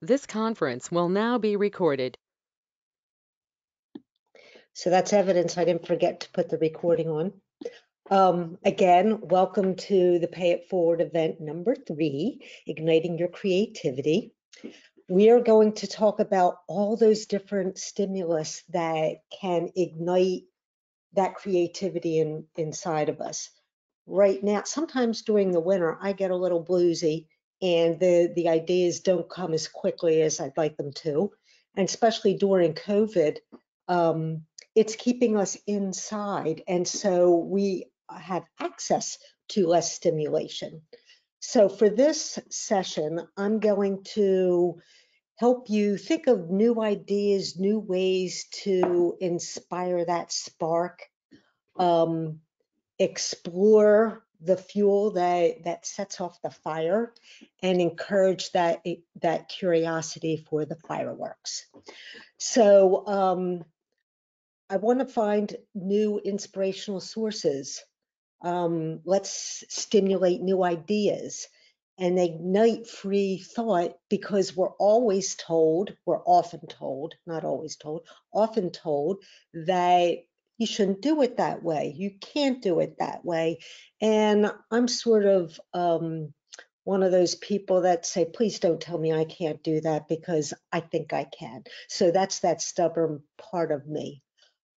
This conference will now be recorded. So that's evidence I didn't forget to put the recording on. Um, again, welcome to the Pay It Forward event number three, Igniting Your Creativity. We are going to talk about all those different stimulus that can ignite that creativity in, inside of us. Right now, sometimes during the winter, I get a little bluesy and the, the ideas don't come as quickly as I'd like them to. And especially during COVID, um, it's keeping us inside. And so we have access to less stimulation. So for this session, I'm going to help you think of new ideas, new ways to inspire that spark, um, explore the fuel that that sets off the fire and encourage that that curiosity for the fireworks. So um, i want to find new inspirational sources. Um, let's stimulate new ideas and ignite free thought because we're always told we're often told not always told often told that you shouldn't do it that way. You can't do it that way. And I'm sort of um, one of those people that say, please don't tell me I can't do that because I think I can. So that's that stubborn part of me.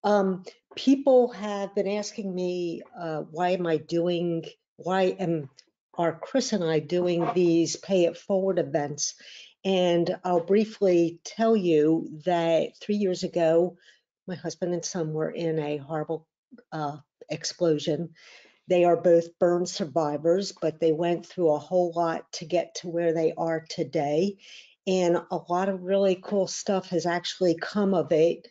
Um, people have been asking me, uh, why am I doing, why am, are Chris and I doing these pay it forward events? And I'll briefly tell you that three years ago, my husband and son were in a horrible uh, explosion. They are both burn survivors, but they went through a whole lot to get to where they are today. And a lot of really cool stuff has actually come of it.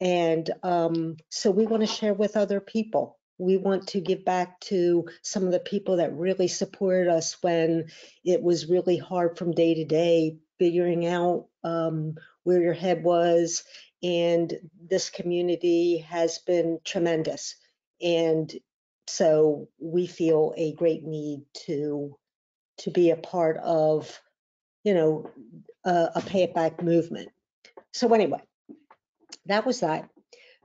And um, so we want to share with other people. We want to give back to some of the people that really supported us when it was really hard from day to day, figuring out um, where your head was and this community has been tremendous. And so we feel a great need to to be a part of, you know, a, a pay it back movement. So anyway, that was that.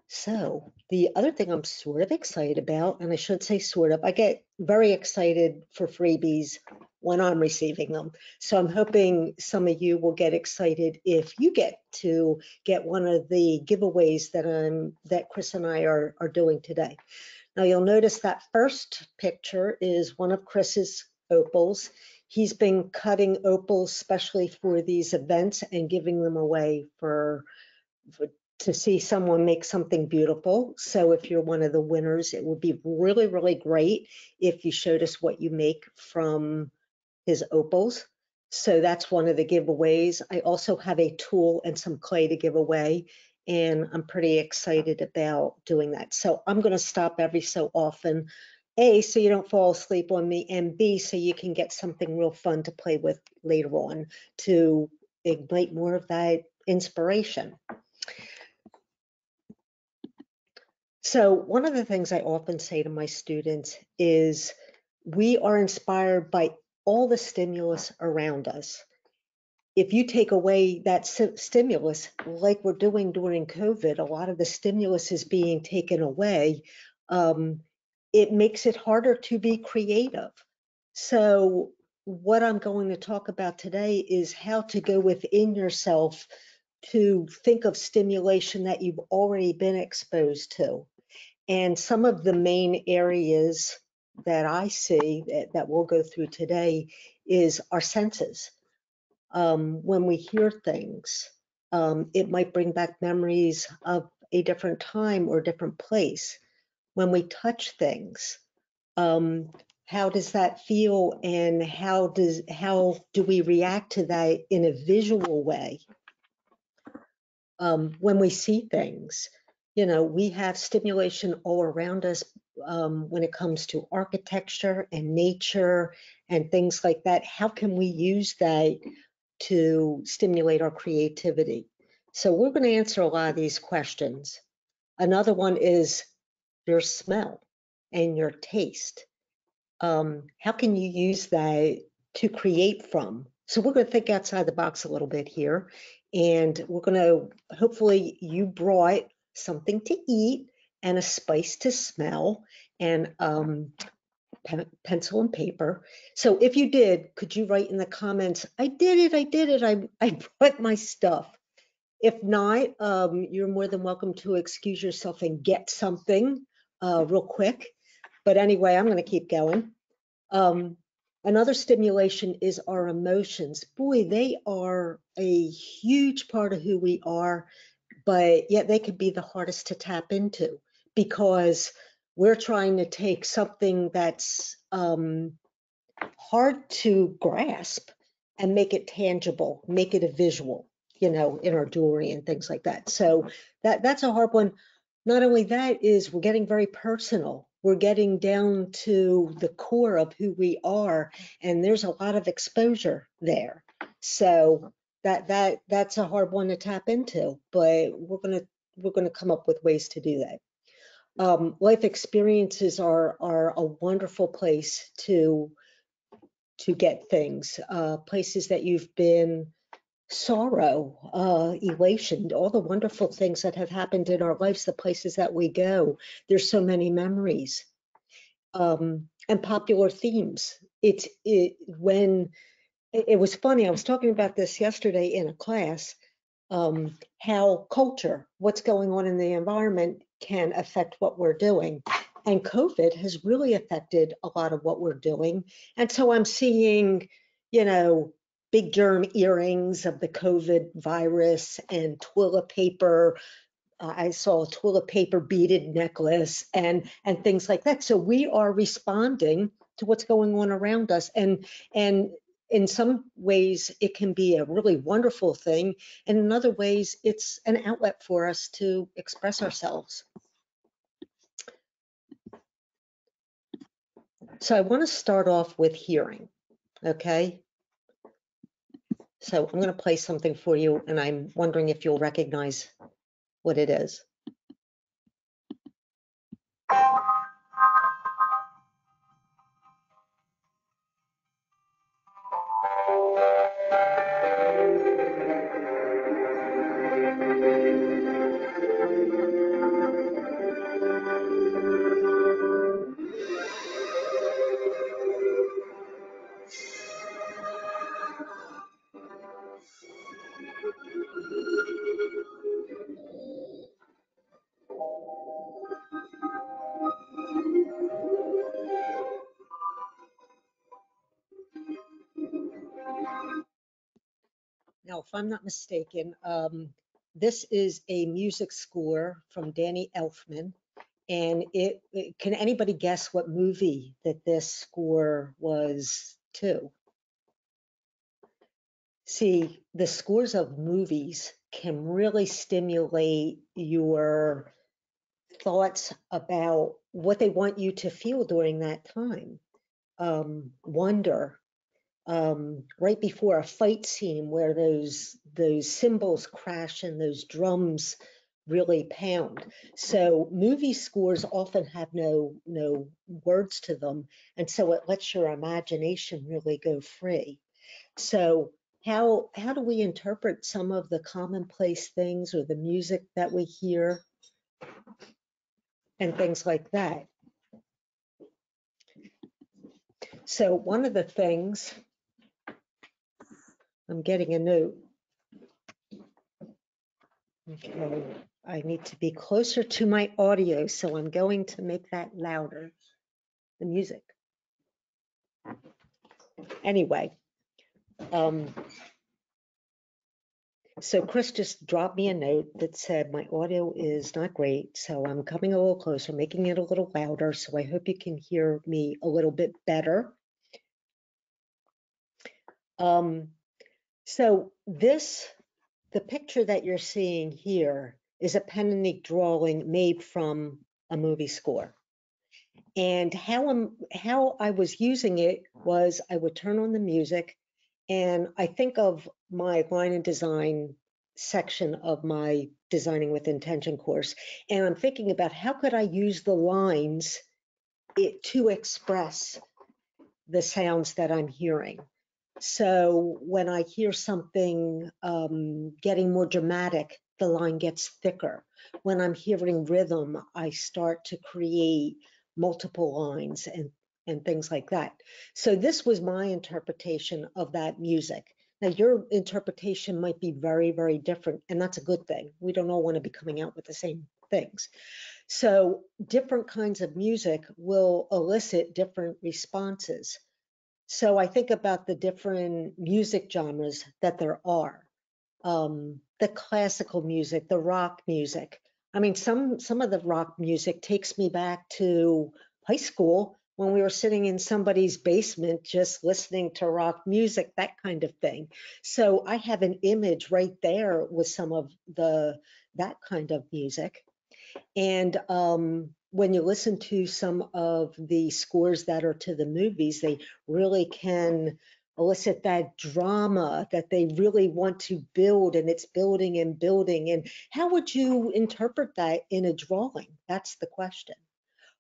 So the other thing I'm sort of excited about, and I should say sort of, I get very excited for freebies when I'm receiving them. So I'm hoping some of you will get excited if you get to get one of the giveaways that I'm that Chris and I are, are doing today. Now you'll notice that first picture is one of Chris's opals. He's been cutting opals specially for these events and giving them away for, for to see someone make something beautiful. So if you're one of the winners, it would be really, really great if you showed us what you make from his opals. So that's one of the giveaways. I also have a tool and some clay to give away, and I'm pretty excited about doing that. So I'm going to stop every so often. A, so you don't fall asleep on me, and B, so you can get something real fun to play with later on to ignite more of that inspiration. So one of the things I often say to my students is we are inspired by all the stimulus around us. If you take away that stimulus, like we're doing during COVID, a lot of the stimulus is being taken away. Um, it makes it harder to be creative. So, what I'm going to talk about today is how to go within yourself to think of stimulation that you've already been exposed to. And some of the main areas that I see that, that we'll go through today is our senses. Um, when we hear things, um, it might bring back memories of a different time or different place. When we touch things, um, how does that feel and how does how do we react to that in a visual way? Um, when we see things, you know, we have stimulation all around us um, when it comes to architecture and nature and things like that. How can we use that to stimulate our creativity? So we're going to answer a lot of these questions. Another one is your smell and your taste. Um, how can you use that to create from So we're going to think outside the box a little bit here. And we're going to, hopefully you brought something to eat and a spice to smell and um, pen, pencil and paper. So if you did, could you write in the comments, I did it, I did it, I, I brought my stuff. If not, um, you're more than welcome to excuse yourself and get something uh, real quick. But anyway, I'm going to keep going. Um, another stimulation is our emotions. Boy, they are a huge part of who we are, but yet they could be the hardest to tap into because we're trying to take something that's um, hard to grasp and make it tangible, make it a visual, you know, in our jewelry and things like that. So that that's a hard one. Not only that is we're getting very personal. We're getting down to the core of who we are, and there's a lot of exposure there. So that that that's a hard one to tap into, but we're gonna we're gonna come up with ways to do that. Um, life experiences are are a wonderful place to to get things uh, places that you've been sorrow uh, elation all the wonderful things that have happened in our lives the places that we go. There's so many memories. Um, and popular themes. It's it when it, it was funny i was talking about this yesterday in a class um, how culture, what's going on in the environment can affect what we're doing. And COVID has really affected a lot of what we're doing. And so I'm seeing, you know, big germ earrings of the COVID virus and toilet paper. Uh, I saw a toilet paper beaded necklace and and things like that. So we are responding to what's going on around us and and in some ways it can be a really wonderful thing. And in other ways it's an outlet for us to express ourselves. So i want to start off with hearing okay? So i'm going to play something for you and i'm wondering if you'll recognize what it is Now, if I'm not mistaken, um, this is a music score from Danny Elfman. And it, it- can anybody guess what movie that this score was to? See, the scores of movies can really stimulate your thoughts about what they want you to feel during that time. Um, wonder, um, right before a fight scene where those those cymbals crash and those drums really pound. So movie scores often have no no words to them, and so it lets your imagination really go free. So how how do we interpret some of the commonplace things or the music that we hear and things like that? So one of the things I'm getting a note. Okay, I need to be closer to my audio, so I'm going to make that louder, the music. Anyway, um, so Chris just dropped me a note that said my audio is not great, so I'm coming a little closer, making it a little louder, so I hope you can hear me a little bit better. Um, so this, the picture that you're seeing here is a pen and ink drawing made from a movie score. And how I'm, how I was using it was I would turn on the music and I think of my line and design section of my designing with intention course and I'm thinking about how could I use the lines it to express the sounds that I'm hearing. So when I hear something um, getting more dramatic, the line gets thicker. When I'm hearing rhythm, I start to create multiple lines and, and things like that. So this was my interpretation of that music. Now, your interpretation might be very, very different, and that's a good thing. We don't all want to be coming out with the same things. So different kinds of music will elicit different responses. So I think about the different music genres that there are. Um, the classical music, the rock music. I mean, some some of the rock music takes me back to high school when we were sitting in somebody's basement just listening to rock music, that kind of thing. So I have an image right there with some of the that kind of music. And um, when you listen to some of the scores that are to the movies, they really can elicit that drama that they really want to build and it's building and building. And how would you interpret that in a drawing? That's the question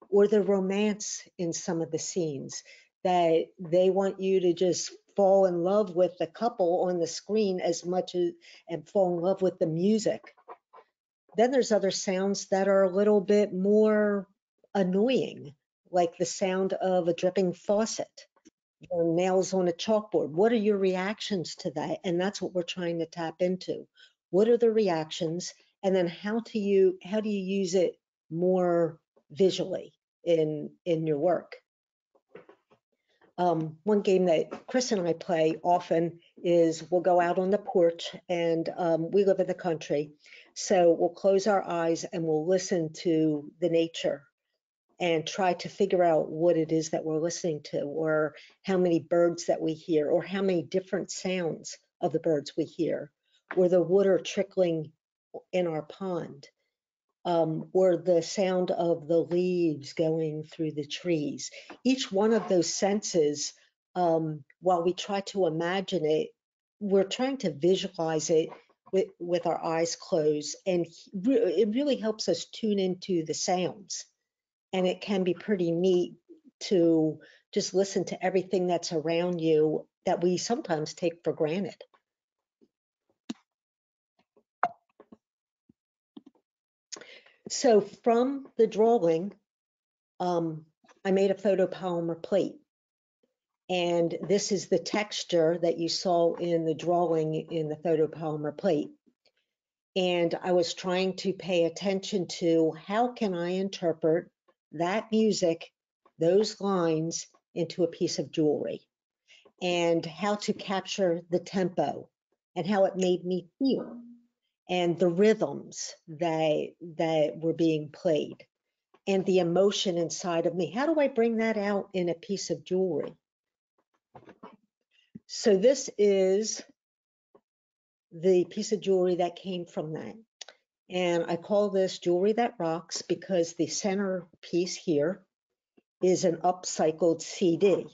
or the romance in some of the scenes that they want you to just fall in love with the couple on the screen as much as and fall in love with the music. Then there's other sounds that are a little bit more annoying, like the sound of a dripping faucet or nails on a chalkboard. What are your reactions to that? And that's what we're trying to tap into. What are the reactions? And then how do you how do you use it more visually in in your work. Um, one game that Chris and I play often is we'll go out on the porch and um, we live in the country. So we'll close our eyes and we'll listen to the nature and try to figure out what it is that we're listening to or how many birds that we hear or how many different sounds of the birds we hear or the water trickling in our pond um, or the sound of the leaves going through the trees. Each one of those senses, um, while we try to imagine it, we're trying to visualize it with, with our eyes closed. And it really helps us tune into the sounds. And it can be pretty neat to just listen to everything that's around you that we sometimes take for granted. So from the drawing, um, I made a photopolymer plate. And this is the texture that you saw in the drawing in the photopolymer plate. And I was trying to pay attention to how can I interpret that music, those lines into a piece of jewelry and how to capture the tempo and how it made me feel and the rhythms that that were being played and the emotion inside of me. How do I bring that out in a piece of jewelry? So this is the piece of jewelry that came from that. And I call this jewelry that rocks because the center piece here is an upcycled CD.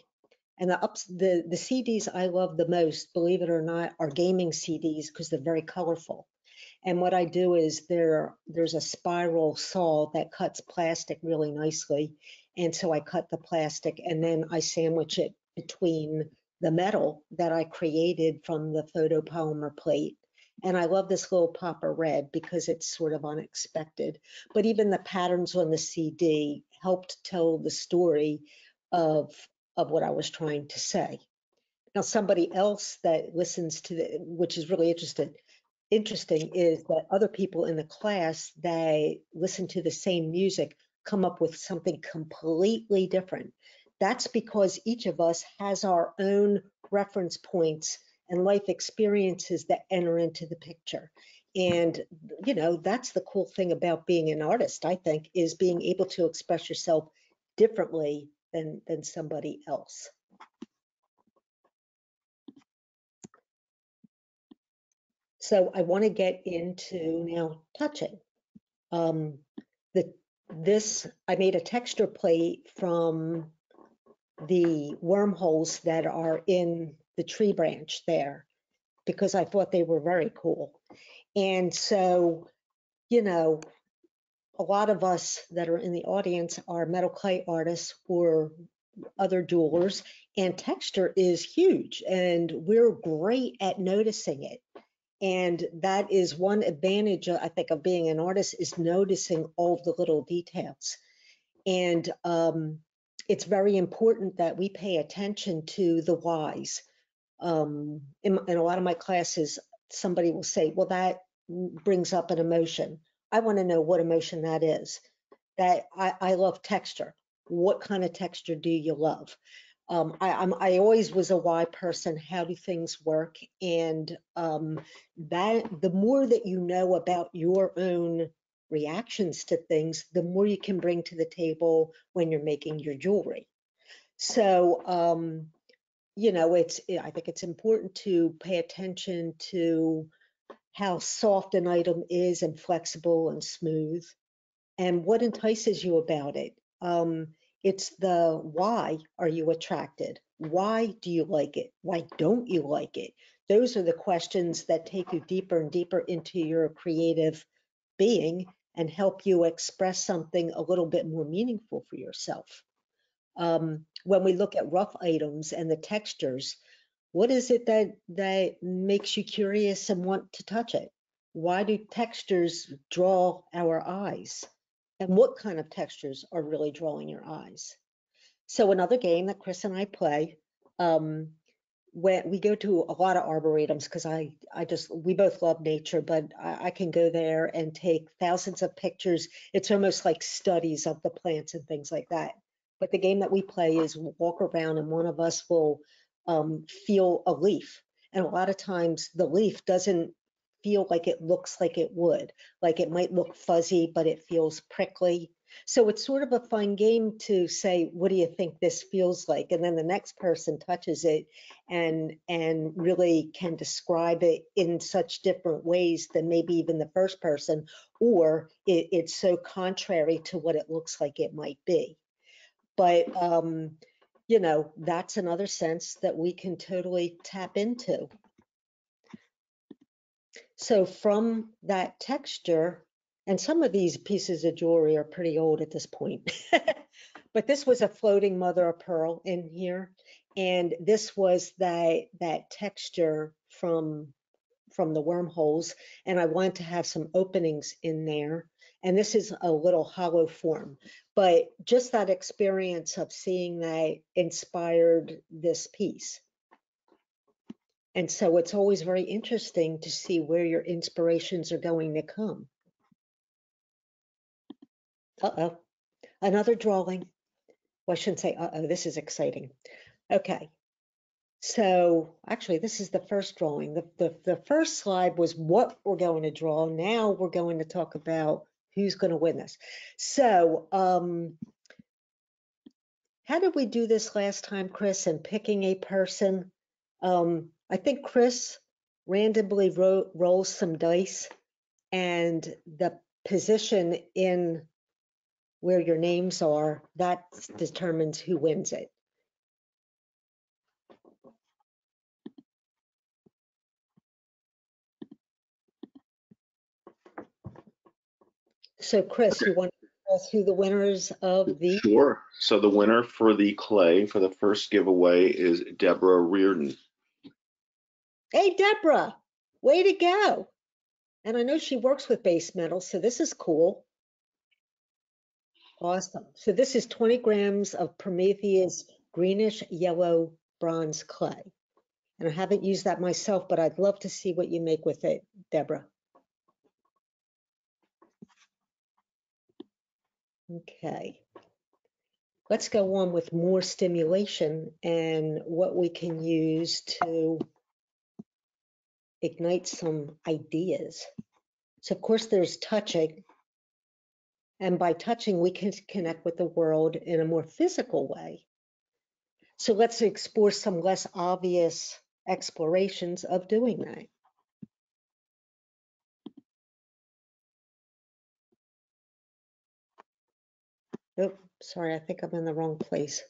And the ups the, the CDs I love the most, believe it or not, are gaming CDs because they're very colorful. And what I do is there there's a spiral saw that cuts plastic really nicely. And so I cut the plastic and then I sandwich it between the metal that I created from the photopolymer plate. And I love this little pop of red because it's sort of unexpected. But even the patterns on the CD helped tell the story of, of what I was trying to say. Now, somebody else that listens to the, which is really interested, interesting is that other people in the class they listen to the same music come up with something completely different. That's because each of us has our own reference points and life experiences that enter into the picture. And, you know, that's the cool thing about being an artist, I think, is being able to express yourself differently than, than somebody else. So I want to get into now touching. Um, the this I made a texture plate from the wormholes that are in the tree branch there because I thought they were very cool. And so, you know, a lot of us that are in the audience are metal clay artists or other jewelers, And texture is huge, and we're great at noticing it. And that is one advantage, I think, of being an artist is noticing all the little details. And um, it's very important that we pay attention to the whys. Um, in, in a lot of my classes, somebody will say, well, that brings up an emotion. I want to know what emotion that is. That I, I love texture. What kind of texture do you love? Um, I, I'm, I always was a why person. How do things work? And um, that the more that you know about your own reactions to things, the more you can bring to the table when you're making your jewelry. So, um, you know, it's I think it's important to pay attention to how soft an item is and flexible and smooth, and what entices you about it. Um, it's the why are you attracted? Why do you like it? Why don't you like it? Those are the questions that take you deeper and deeper into your creative being and help you express something a little bit more meaningful for yourself. Um, when we look at rough items and the textures, what is it that that makes you curious and want to touch it? Why do textures draw our eyes? And what kind of textures are really drawing your eyes? So another game that Chris and I play, um, when we go to a lot of arboretums because I I just we both love nature, but I, I, can go there and take thousands of pictures. It's almost like studies of the plants and things like that. But the game that we play is walk around and one of us will um, feel a leaf. And a lot of times the leaf doesn't feel like it looks like it would. Like it might look fuzzy, but it feels prickly. So it's sort of a fun game to say, what do you think this feels like? And then the next person touches it and and really can describe it in such different ways than maybe even the first person, or it, it's so contrary to what it looks like it might be. But um, you know, that's another sense that we can totally tap into. So from that texture, and some of these pieces of jewelry are pretty old at this point, but this was a floating mother of pearl in here. And this was that, that texture from, from the wormholes. And I wanted to have some openings in there and this is a little hollow form. But just that experience of seeing that inspired this piece. And so it's always very interesting to see where your inspirations are going to come. Uh-oh, another drawing. Well, I shouldn't say, uh-oh, this is exciting. Okay, so actually this is the first drawing. The, the, the first slide was what we're going to draw. Now we're going to talk about who's going to win this. So, um, how did we do this last time, Chris, and picking a person? Um, I think Chris randomly ro rolls some dice and the position in where your names are, that determines who wins it. So Chris, you want to tell us who the winners of the? Sure. So the winner for the clay for the first giveaway is Deborah Reardon. Hey, Deborah, way to go. And I know she works with base metals, so this is cool. Awesome. So this is 20 grams of Prometheus greenish yellow bronze clay. And I haven't used that myself, but I'd love to see what you make with it, Deborah. Okay. Let's go on with more stimulation and what we can use to ignite some ideas. So of course there's touching. And by touching, we can connect with the world in a more physical way. So let's explore some less obvious explorations of doing that. Oh, sorry, I think I'm in the wrong place.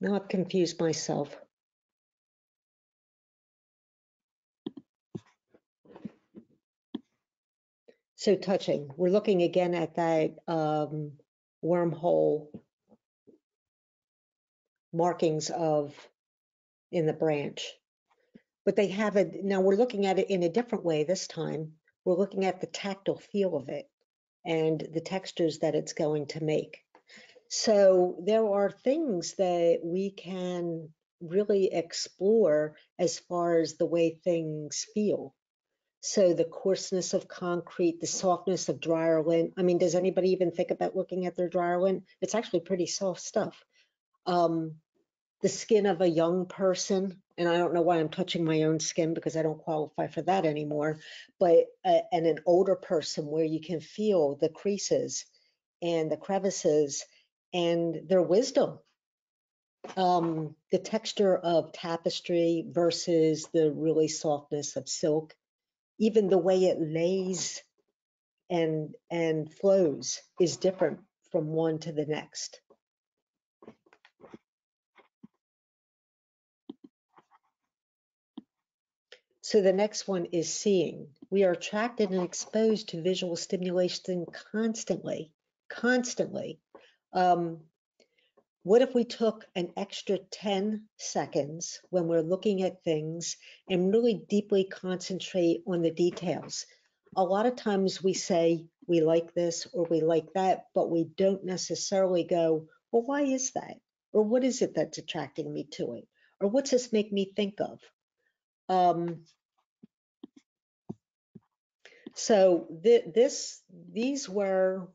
Now I've confused myself. So touching, we're looking again at that um, wormhole markings of in the branch. But they have it, now we're looking at it in a different way this time. We're looking at the tactile feel of it and the textures that it's going to make. So there are things that we can really explore as far as the way things feel. So the coarseness of concrete, the softness of dryer lint. I mean, does anybody even think about looking at their dryer lint? It's actually pretty soft stuff. Um, the skin of a young person, and I don't know why I'm touching my own skin because I don't qualify for that anymore, but uh, and an older person where you can feel the creases and the crevices and their wisdom. Um, the texture of tapestry versus the really softness of silk, even the way it lays and and flows is different from one to the next. So the next one is seeing. We are attracted and exposed to visual stimulation constantly, constantly. Um, what if we took an extra 10 seconds when we're looking at things and really deeply concentrate on the details? A lot of times we say we like this or we like that, but we don't necessarily go, well, why is that? Or what is it that's attracting me to it? Or what's this make me think of? Um, so th this, these were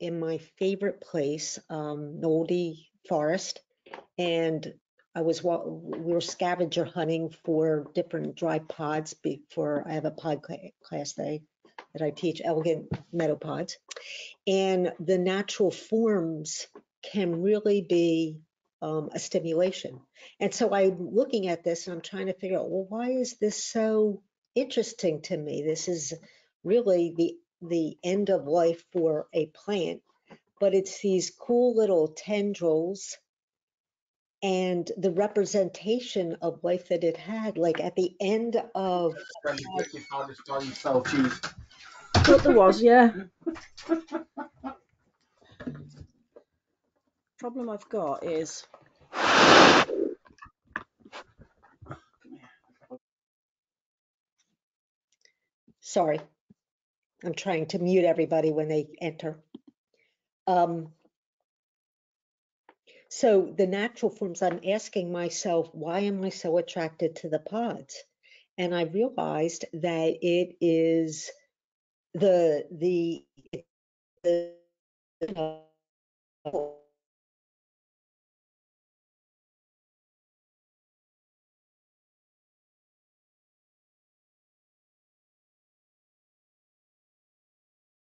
in my favorite place, um, Nolde Forest, and I was we were scavenger hunting for different dry pods before I have a pod class that I, that I teach, elegant meadow pods, and the natural forms can really be um, a stimulation. And so I'm looking at this and I'm trying to figure out, well, why is this so interesting to me? This is really the the end of life for a plant, but it's these cool little tendrils and the representation of life that it had. Like at the end of Thought there was, yeah. Problem I've got is sorry, I'm trying to mute everybody when they enter. Um, so the natural forms, I'm asking myself, why am I so attracted to the pods? And I realized that it is the the, the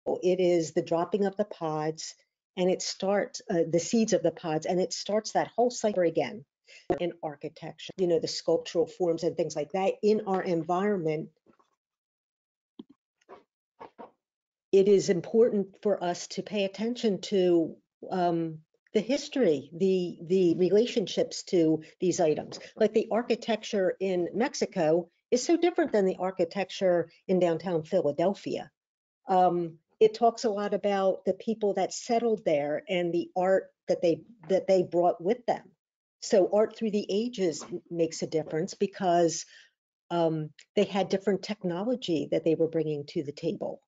it is the dropping of the pods and it starts uh, the seeds of the pods and it starts that whole cycle again in architecture you know the sculptural forms and things like that in our environment. It is important for us to pay attention to um, the history the the relationships to these items. Like the architecture in mexico is so different than the architecture in downtown philadelphia. Um, it talks a lot about the people that settled there and the art that they that they brought with them. So art through the ages makes a difference because um, they had different technology that they were bringing to the table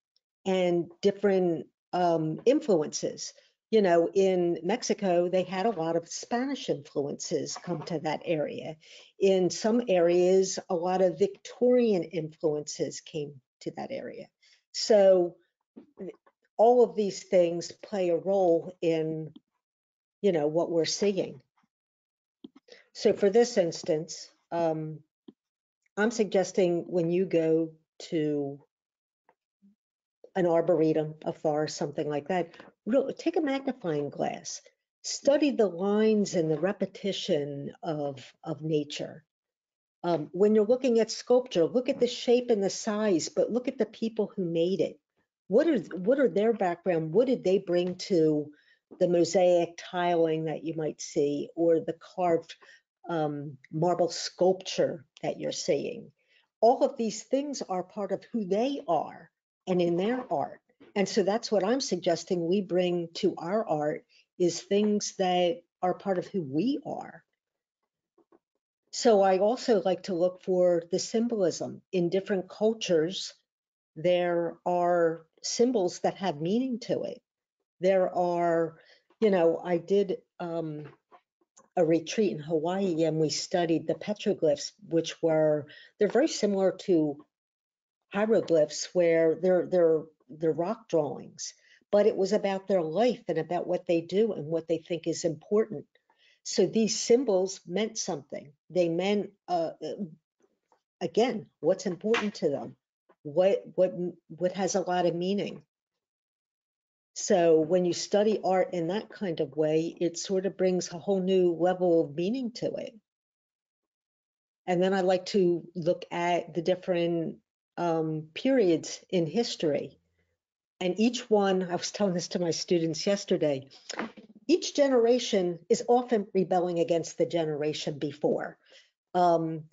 and different um, influences. You know, in Mexico, they had a lot of Spanish influences come to that area. In some areas, a lot of Victorian influences came to that area. So all of these things play a role in, you know, what we're seeing. So for this instance, um, I'm suggesting when you go to an arboretum, a forest, something like that, real, take a magnifying glass, study the lines and the repetition of, of nature. Um, when you're looking at sculpture, look at the shape and the size, but look at the people who made it what are what are their background? What did they bring to the mosaic tiling that you might see, or the carved um, marble sculpture that you're seeing? All of these things are part of who they are. and in their art. And so that's what I'm suggesting we bring to our art is things that are part of who we are. So I also like to look for the symbolism in different cultures. There are symbols that have meaning to it. There are, you know, I did um, a retreat in Hawaii and we studied the petroglyphs, which were, they're very similar to hieroglyphs where they're, they're, they're rock drawings, but it was about their life and about what they do and what they think is important. So these symbols meant something. They meant, uh, again, what's important to them, what what what has a lot of meaning. So when you study art in that kind of way, it sort of brings a whole new level of meaning to it. And then I like to look at the different um, periods in history. And each one, I was telling this to my students yesterday, each generation is often rebelling against the generation before. Um,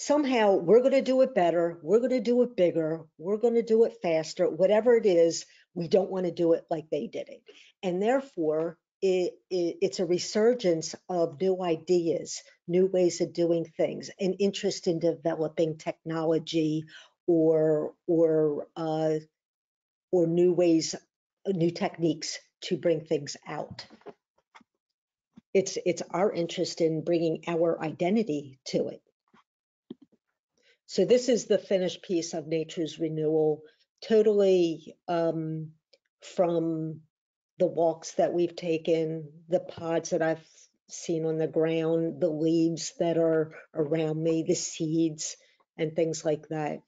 somehow we're going to do it better, we're going to do it bigger, we're going to do it faster, whatever it is, we don't want to do it like they did it. And therefore, it, it, it's a resurgence of new ideas, new ways of doing things, an interest in developing technology or or uh, or new ways, new techniques to bring things out it's it's our interest in bringing our identity to it. So this is the finished piece of Nature's Renewal, totally um, from the walks that we've taken, the pods that I've seen on the ground, the leaves that are around me, the seeds and things like that.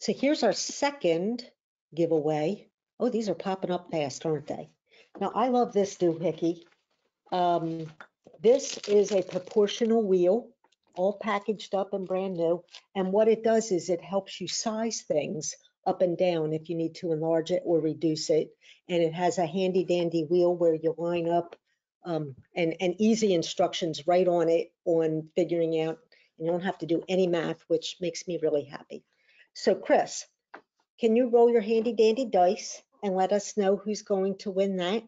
So here's our second giveaway. Oh, these are popping up fast, aren't they? Now, I love this doohickey. Um, this is a proportional wheel, all packaged up and brand new. And what it does is it helps you size things up and down if you need to enlarge it or reduce it. And it has a handy dandy wheel where you line up um, and, and easy instructions right on it on figuring out. And You don't have to do any math, which makes me really happy. So Chris, can you roll your handy dandy dice and let us know who's going to win that?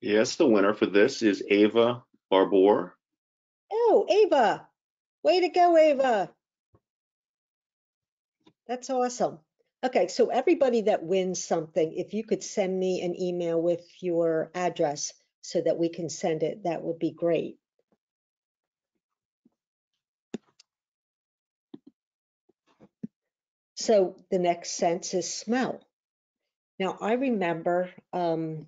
Yes, the winner for this is Ava Barbour. Oh, Ava. Way to go, Ava. That's awesome. Okay, so everybody that wins something, if you could send me an email with your address so that we can send it, that would be great. So the next sense is smell. Now, I remember um,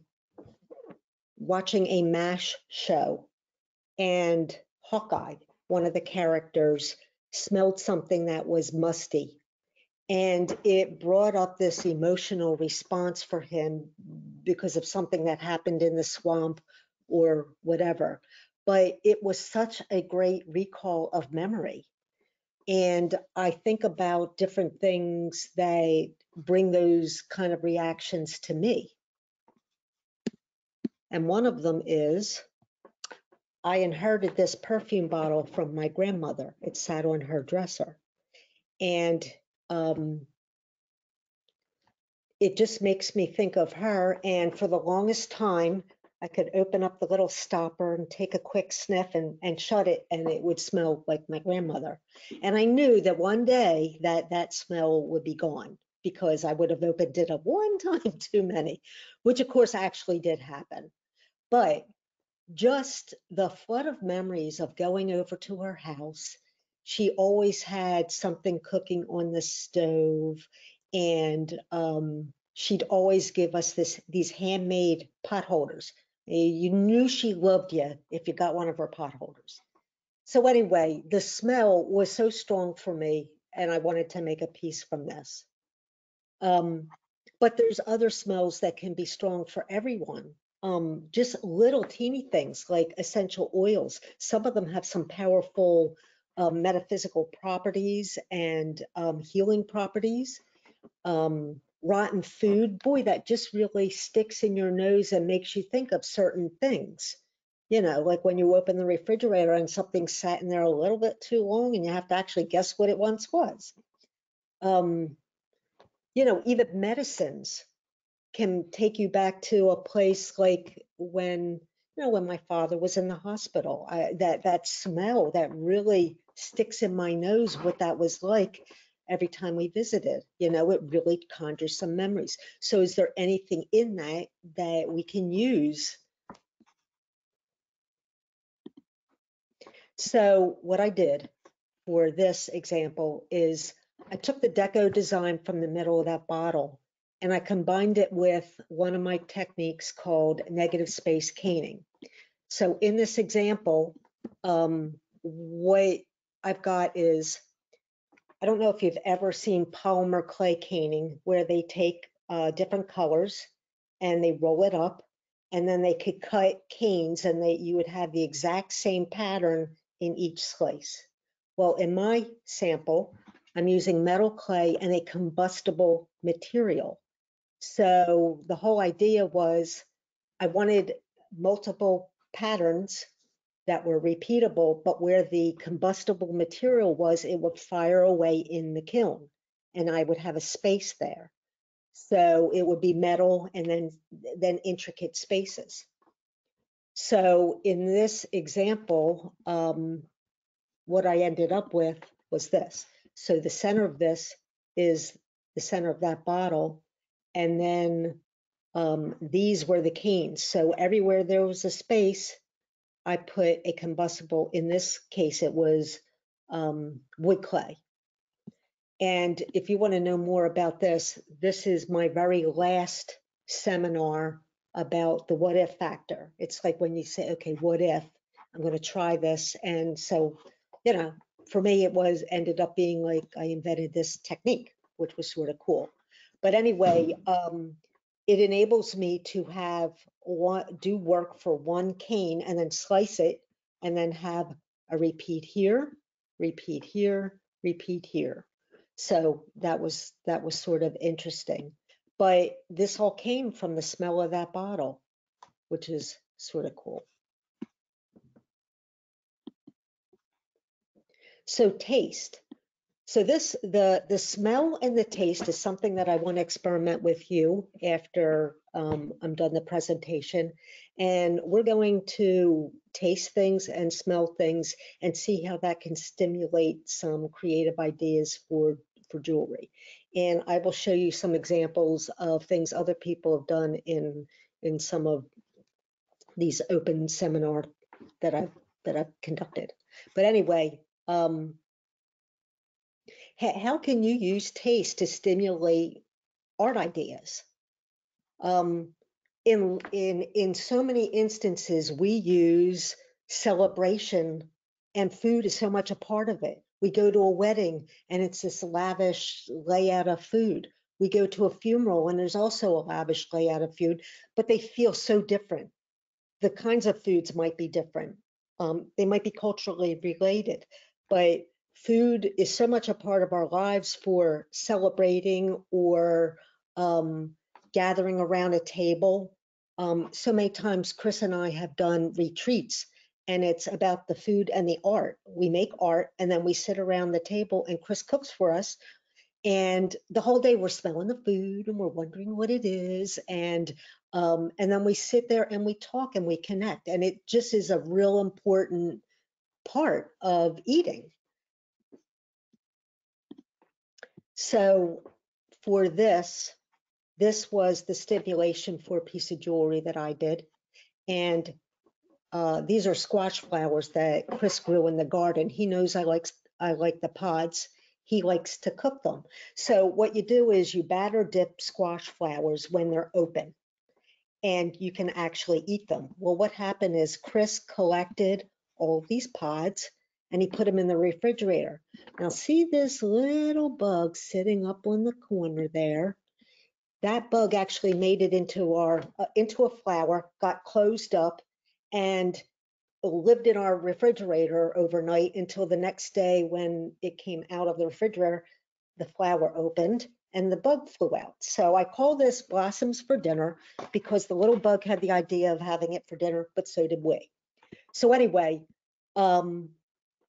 watching a MASH show, and Hawkeye, one of the characters, smelled something that was musty. And it brought up this emotional response for him because of something that happened in the swamp or whatever. But it was such a great recall of memory and I think about different things that bring those kind of reactions to me. And one of them is I inherited this perfume bottle from my grandmother. It sat on her dresser. And um, it just makes me think of her. And for the longest time, I could open up the little stopper and take a quick sniff and, and shut it and it would smell like my grandmother. And I knew that one day that that smell would be gone because I would have opened it up one time too many, which of course actually did happen. But just the flood of memories of going over to her house, she always had something cooking on the stove and um, she'd always give us this these handmade pot holders Eh, you knew she loved you if you got one of her pot holders. So anyway, the smell was so strong for me, and I wanted to make a piece from this. Um, but there's other smells that can be strong for everyone. Um, just little teeny things like essential oils. Some of them have some powerful um, metaphysical properties and um, healing properties. Um, rotten food, boy, that just really sticks in your nose and makes you think of certain things. You know, like when you open the refrigerator and something sat in there a little bit too long and you have to actually guess what it once was. Um, you know, even medicines can take you back to a place like when, you know, when my father was in the hospital. I, that that smell that really sticks in my nose, what that was like every time we visited. You know, it really conjures some memories. So, is there anything in that that we can use? So, what I did for this example is I took the deco design from the middle of that bottle and I combined it with one of my techniques called negative space caning. So in this example, um, what I've got is, I don't know if you've ever seen polymer clay caning where they take uh, different colors and they roll it up and then they could cut canes and they you would have the exact same pattern in each slice. Well, in my sample, I'm using metal clay and a combustible material. So the whole idea was I wanted multiple patterns that were repeatable, but where the combustible material was, it would fire away in the kiln and I would have a space there. So it would be metal and then, then intricate spaces. So in this example, um, what I ended up with was this. So the center of this is the center of that bottle. And then um, these were the canes. So everywhere there was a space, I put a combustible. In this case, it was um, wood clay. And if you want to know more about this, this is my very last seminar about the what if factor. It's like when you say, okay, what if I'm going to try this? And so, you know, for me, it was ended up being like I invented this technique, which was sort of cool. But anyway, um, it enables me to have one, do work for one cane and then slice it and then have a repeat here, repeat here, repeat here. So that was that was sort of interesting. But this all came from the smell of that bottle, which is sort of cool. So taste. So this, the, the smell and the taste is something that I want to experiment with you after um, I'm done the presentation. And we're going to taste things and smell things and see how that can stimulate some creative ideas for, for jewelry. And I will show you some examples of things other people have done in, in some of these open seminar that I've, that I've conducted. But anyway, um, how can you use taste to stimulate art ideas? Um, in in in so many instances, we use celebration, and food is so much a part of it. We go to a wedding, and it's this lavish layout of food. We go to a funeral, and there's also a lavish layout of food, but they feel so different. The kinds of foods might be different. Um, they might be culturally related, but food is so much a part of our lives for celebrating or um, gathering around a table. Um, so many times, Chris and I have done retreats, and it's about the food and the art. We make art, and then we sit around the table, and Chris cooks for us. And the whole day we're smelling the food and we're wondering what it is, and um, and then we sit there and we talk and we connect, and it just is a real important part of eating. So for this, this was the stipulation for a piece of jewelry that I did. And uh, these are squash flowers that Chris grew in the garden. He knows I like I like the pods. He likes to cook them. So what you do is you batter dip squash flowers when they're open and you can actually eat them. Well, what happened is Chris collected all these pods and he put them in the refrigerator. Now see this little bug sitting up on the corner there? That bug actually made it into our uh, into a flower, got closed up, and lived in our refrigerator overnight until the next day when it came out of the refrigerator, the flower opened and the bug flew out. So I call this blossoms for dinner because the little bug had the idea of having it for dinner, but so did we. So anyway, um,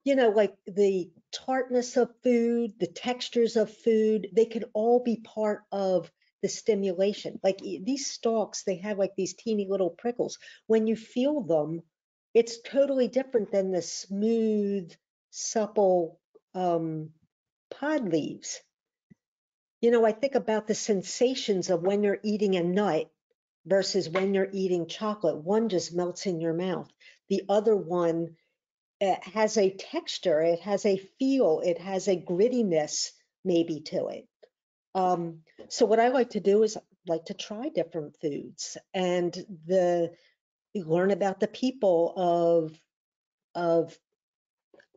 you know, like the tartness of food, the textures of food, they can all be part of the stimulation. Like these stalks, they have like these teeny little prickles. When you feel them, it's totally different than the smooth, supple um, pod leaves. You know, I think about the sensations of when you're eating a nut versus when you're eating chocolate. One just melts in your mouth. The other one it has a texture, it has a feel, it has a grittiness maybe to it. Um, so what I like to do is like to try different foods and the learn about the people of of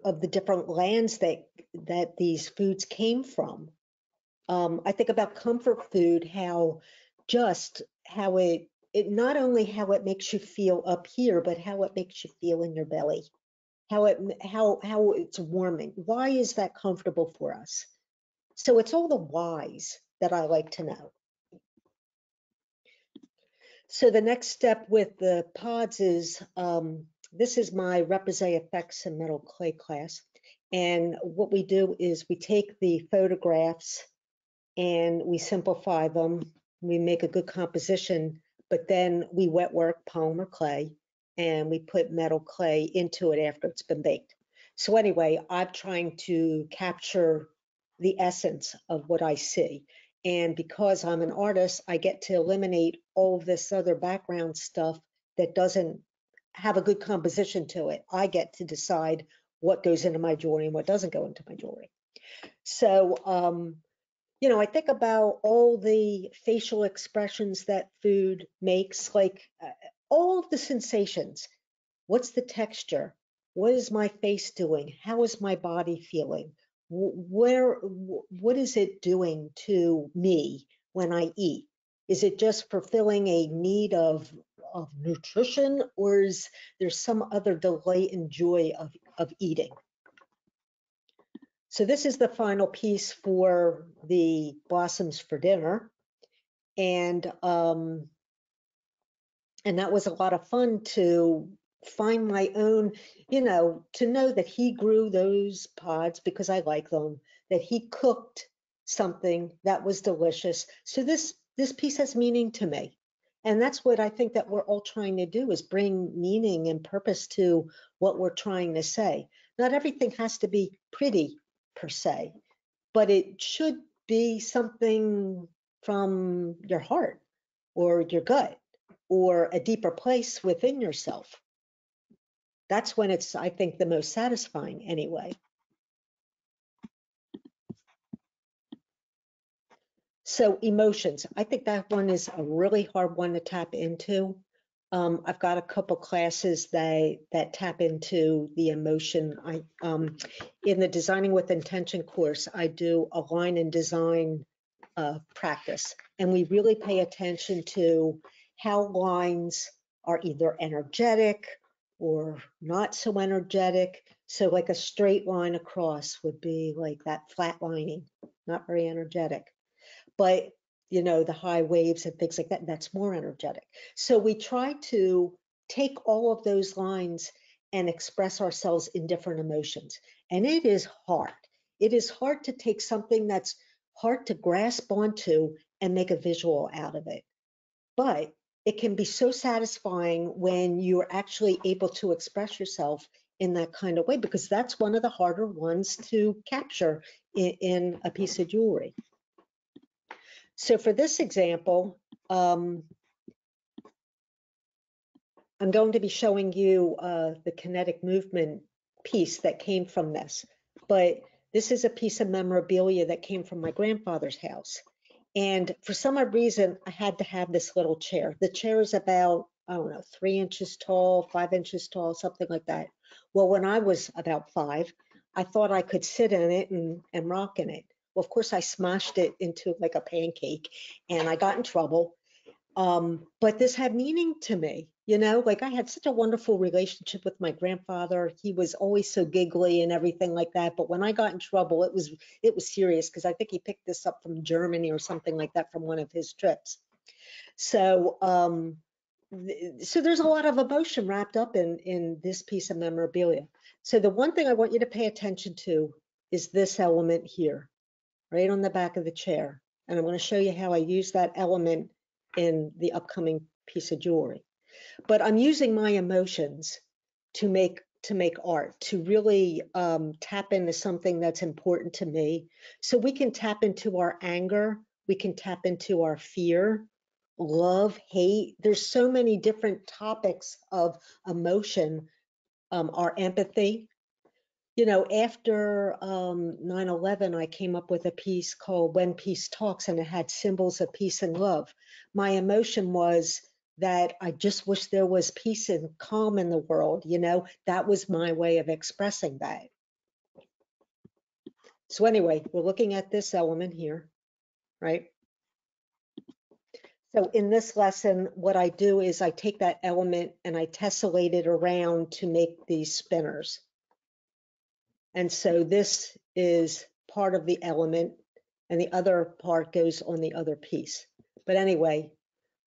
of the different lands that that these foods came from. Um, I think about comfort food, how just how it it not only how it makes you feel up here, but how it makes you feel in your belly how it how how it's warming. Why is that comfortable for us? So it's all the whys that I like to know. So the next step with the pods is um, this is my Represent Effects in Metal Clay class. And what we do is we take the photographs and we simplify them. We make a good composition, but then we wet work polymer clay and we put metal clay into it after it's been baked. So anyway, I'm trying to capture the essence of what I see. And because I'm an artist, I get to eliminate all this other background stuff that doesn't have a good composition to it. I get to decide what goes into my jewelry and what doesn't go into my jewelry. So, um, you know, I think about all the facial expressions that food makes, like uh, all the sensations. What's the texture? What is my face doing? How is my body feeling? Where, what is it doing to me when I eat? Is it just fulfilling a need of, of nutrition or is there some other delight and joy of, of eating? So this is the final piece for the blossoms for dinner. And um, and that was a lot of fun to find my own, you know, to know that he grew those pods because I like them, that he cooked something that was delicious. So this this piece has meaning to me. And that's what I think that we're all trying to do is bring meaning and purpose to what we're trying to say. Not everything has to be pretty per se, but it should be something from your heart or your gut or a deeper place within yourself. That's when it's, I think, the most satisfying anyway. So emotions, I think that one is a really hard one to tap into. Um, I've got a couple classes that that tap into the emotion. I um, in the designing with intention course, I do a line and design uh, practice, and we really pay attention to how lines are either energetic or not so energetic. So like a straight line across would be like that flat lining, not very energetic. But you know, the high waves and things like that, that's more energetic. So we try to take all of those lines and express ourselves in different emotions. And it is hard. It is hard to take something that's hard to grasp onto and make a visual out of it. But it can be so satisfying when you're actually able to express yourself in that kind of way, because that's one of the harder ones to capture in, in a piece of jewelry. So for this example, um, I'm going to be showing you uh, the kinetic movement piece that came from this. But this is a piece of memorabilia that came from my grandfather's house. And for some odd reason, I had to have this little chair. The chair is about, I don't know, three inches tall, five inches tall, something like that. Well, when I was about five, I thought I could sit in it and, and rock in it. Well, of course, I smashed it into like a pancake and I got in trouble. Um, but this had meaning to me, you know, like I had such a wonderful relationship with my grandfather. He was always so giggly and everything like that. But when I got in trouble, it was it was serious because I think he picked this up from Germany or something like that from one of his trips. So um, so there's a lot of emotion wrapped up in in this piece of memorabilia. So the one thing I want you to pay attention to is this element here, right on the back of the chair. And I'm going to show you how I use that element in the upcoming piece of jewelry. But I'm using my emotions to make to make art, to really um, tap into something that's important to me. So we can tap into our anger, we can tap into our fear, love, hate. There's so many different topics of emotion, um, our empathy. You know, after um, 9/11, I came up with a piece called "When Peace Talks," and it had symbols of peace and love. My emotion was that I just wish there was peace and calm in the world. You know, that was my way of expressing that. So anyway, we're looking at this element here, right? So in this lesson, what I do is I take that element and I tessellate it around to make these spinners. And so this is part of the element and the other part goes on the other piece. But anyway,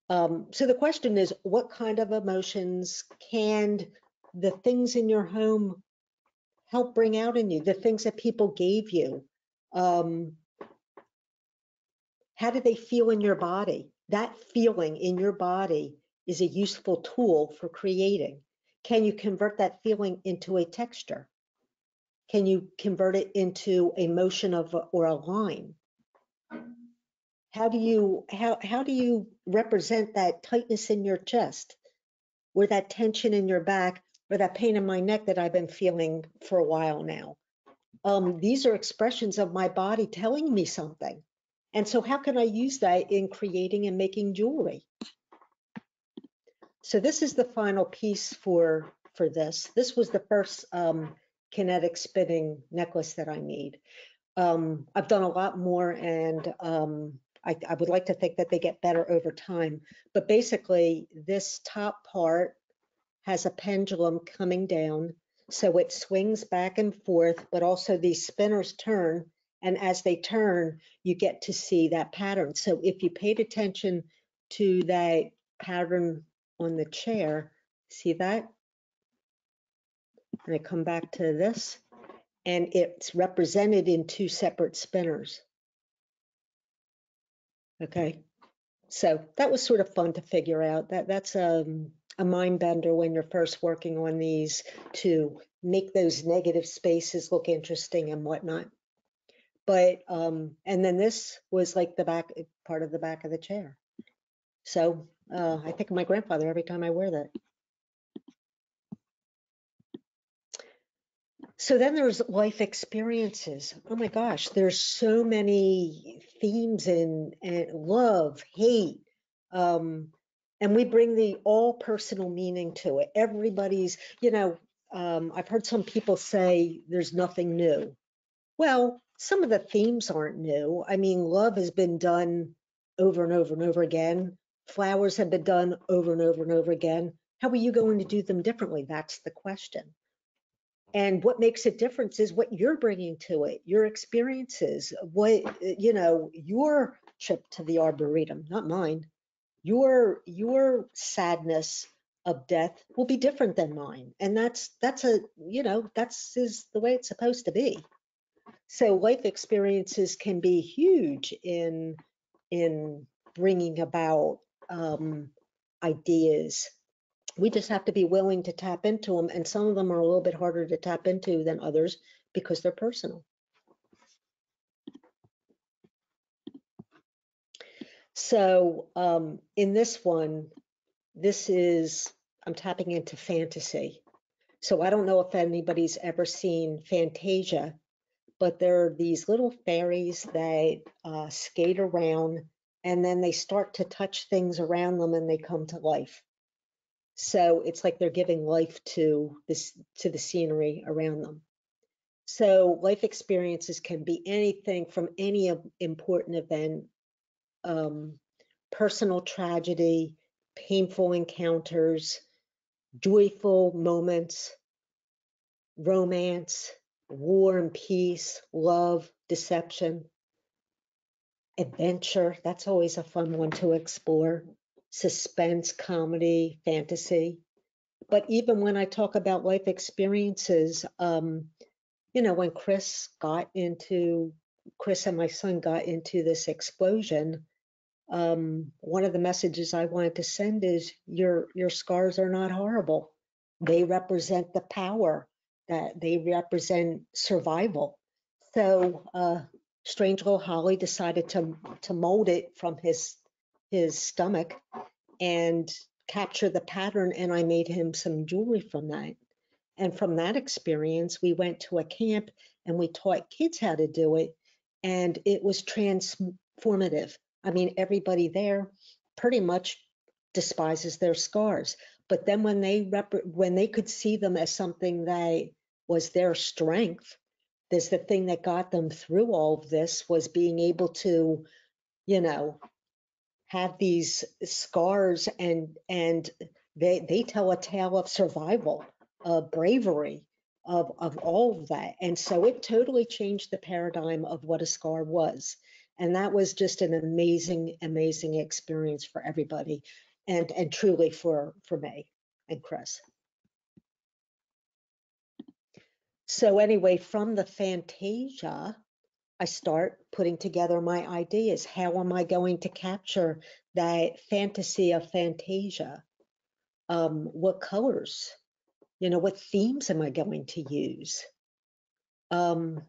um, so the question is, what kind of emotions can the things in your home help bring out in you? The things that people gave you. Um, how do they feel in your body? That feeling in your body is a useful tool for creating. Can you convert that feeling into a texture? Can you convert it into a motion of or a line? How do you how how do you represent that tightness in your chest or that tension in your back or that pain in my neck that I've been feeling for a while now? Um, these are expressions of my body telling me something. And so how can I use that in creating and making jewelry? So this is the final piece for for this. This was the first um, kinetic spinning necklace that I made. Um, I've done a lot more and um, I, I would like to think that they get better over time. But basically this top part has a pendulum coming down. So it swings back and forth, but also these spinners turn. And as they turn, you get to see that pattern. So if you paid attention to that pattern on the chair, see that? And I come back to this, and it's represented in two separate spinners. Okay, so that was sort of fun to figure out. That that's um, a mind bender when you're first working on these to make those negative spaces look interesting and whatnot. But um, and then this was like the back part of the back of the chair. So uh, I think of my grandfather every time I wear that. So then there's life experiences. Oh my gosh, there's so many themes in, in love, hate, um, and we bring the all personal meaning to it. Everybody's, you know, um, I've heard some people say there's nothing new. Well, some of the themes aren't new. I mean, love has been done over and over and over again. Flowers have been done over and over and over again. How are you going to do them differently? That's the question. And what makes a difference is what you're bringing to it, your experiences, what, you know, your trip to the Arboretum, not mine. Your, your sadness of death will be different than mine. And that's, that's a, you know, that's is the way it's supposed to be. So life experiences can be huge in, in bringing about um, ideas we just have to be willing to tap into them and some of them are a little bit harder to tap into than others because they're personal. So um, in this one this is i'm tapping into fantasy. So i don't know if anybody's ever seen fantasia but there are these little fairies that uh, skate around and then they start to touch things around them and they come to life so it's like they're giving life to this to the scenery around them. So life experiences can be anything from any important event, um, personal tragedy, painful encounters, joyful moments, romance, war and peace, love, deception, adventure. That's always a fun one to explore. Suspense, comedy, fantasy. But even when I talk about life experiences, um, you know, when Chris got into, Chris and my son got into this explosion, um, one of the messages I wanted to send is your your scars are not horrible. They represent the power that they represent survival. So uh, Strange Little Holly decided to to mold it from his his stomach and capture the pattern, and I made him some jewelry from that. And from that experience, we went to a camp and we taught kids how to do it, and it was transformative. I mean, everybody there pretty much despises their scars, but then when they rep- when they could see them as something that was their strength, there's the thing that got them through all of this was being able to, you know, have these scars and and they they tell a tale of survival, of bravery, of of all of that. And so it totally changed the paradigm of what a scar was. And that was just an amazing, amazing experience for everybody and and truly for for me and Chris. So anyway, from the Fantasia, I start putting together my ideas. How am I going to capture that fantasy of Fantasia? Um, what colors? You know, what themes am I going to use? Um,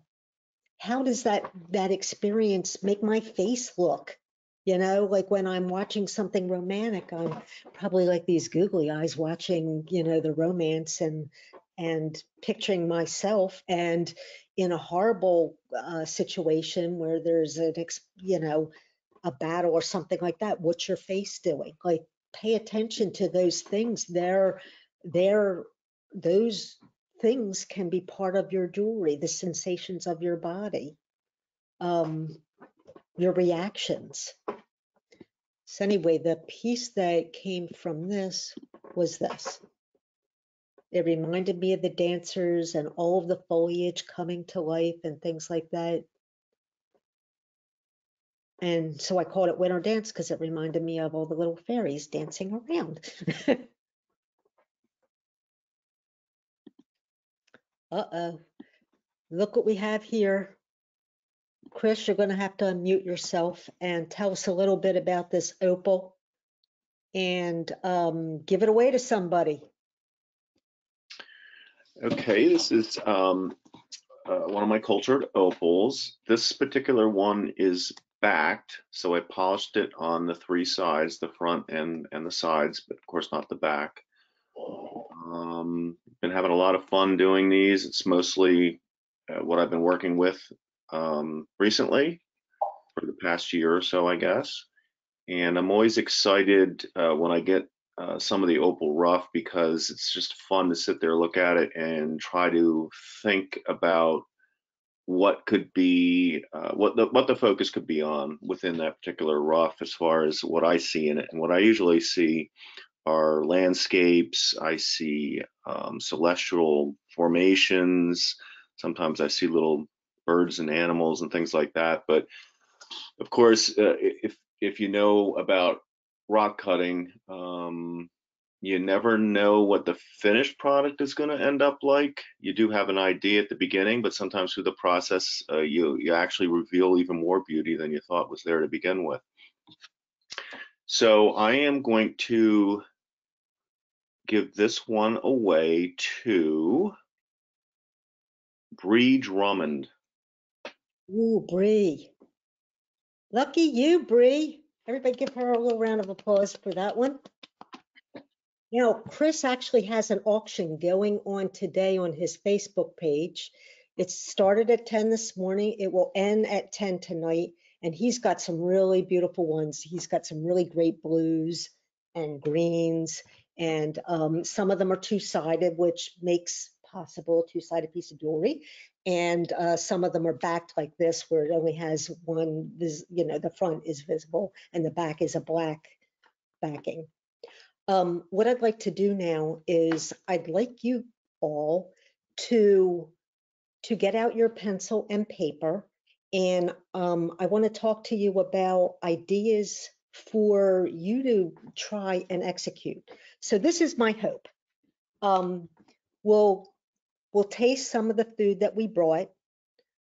how does that that experience make my face look? You know, like when I'm watching something romantic, I'm probably like these googly eyes watching, you know, the romance and and picturing myself and in a horrible uh, situation where there's an you know a battle or something like that what's your face doing? Like pay attention to those things. They're they're those things can be part of your jewelry the sensations of your body um your reactions. So anyway the piece that came from this was this it reminded me of the dancers and all of the foliage coming to life and things like that. And so I called it Winter Dance because it reminded me of all the little fairies dancing around. Uh-oh. Look what we have here. Chris, you're going to have to unmute yourself and tell us a little bit about this opal and um, give it away to somebody. Okay, this is um, uh, one of my cultured opals. This particular one is backed, so I polished it on the three sides, the front and, and the sides, but of course not the back. Um, been having a lot of fun doing these. It's mostly uh, what I've been working with um, recently for the past year or so, I guess. And I'm always excited uh, when I get uh, some of the opal rough because it's just fun to sit there, look at it, and try to think about what could be uh, what the what the focus could be on within that particular rough as far as what I see in it. And what I usually see are landscapes. I see um, celestial formations. Sometimes I see little birds and animals and things like that. But of course, uh, if if you know about rock cutting, um, you never know what the finished product is going to end up like. You do have an idea at the beginning, but sometimes through the process, uh, you you actually reveal even more beauty than you thought was there to begin with. So I am going to give this one away to Bree Drummond. Ooh, Bree. Lucky you, Bree. Everybody give her a little round of applause for that one. Now, Chris actually has an auction going on today on his Facebook page. It started at 10 this morning. It will end at 10 tonight. And he's got some really beautiful ones. He's got some really great blues and greens. And um, some of them are two-sided, which makes possible a two-sided piece of jewelry. And uh, some of them are backed like this, where it only has one, you know, the front is visible and the back is a black backing. Um, what I'd like to do now is I'd like you all to to get out your pencil and paper, and um, I want to talk to you about ideas for you to try and execute. So this is my hope. Um, we'll, we'll taste some of the food that we brought.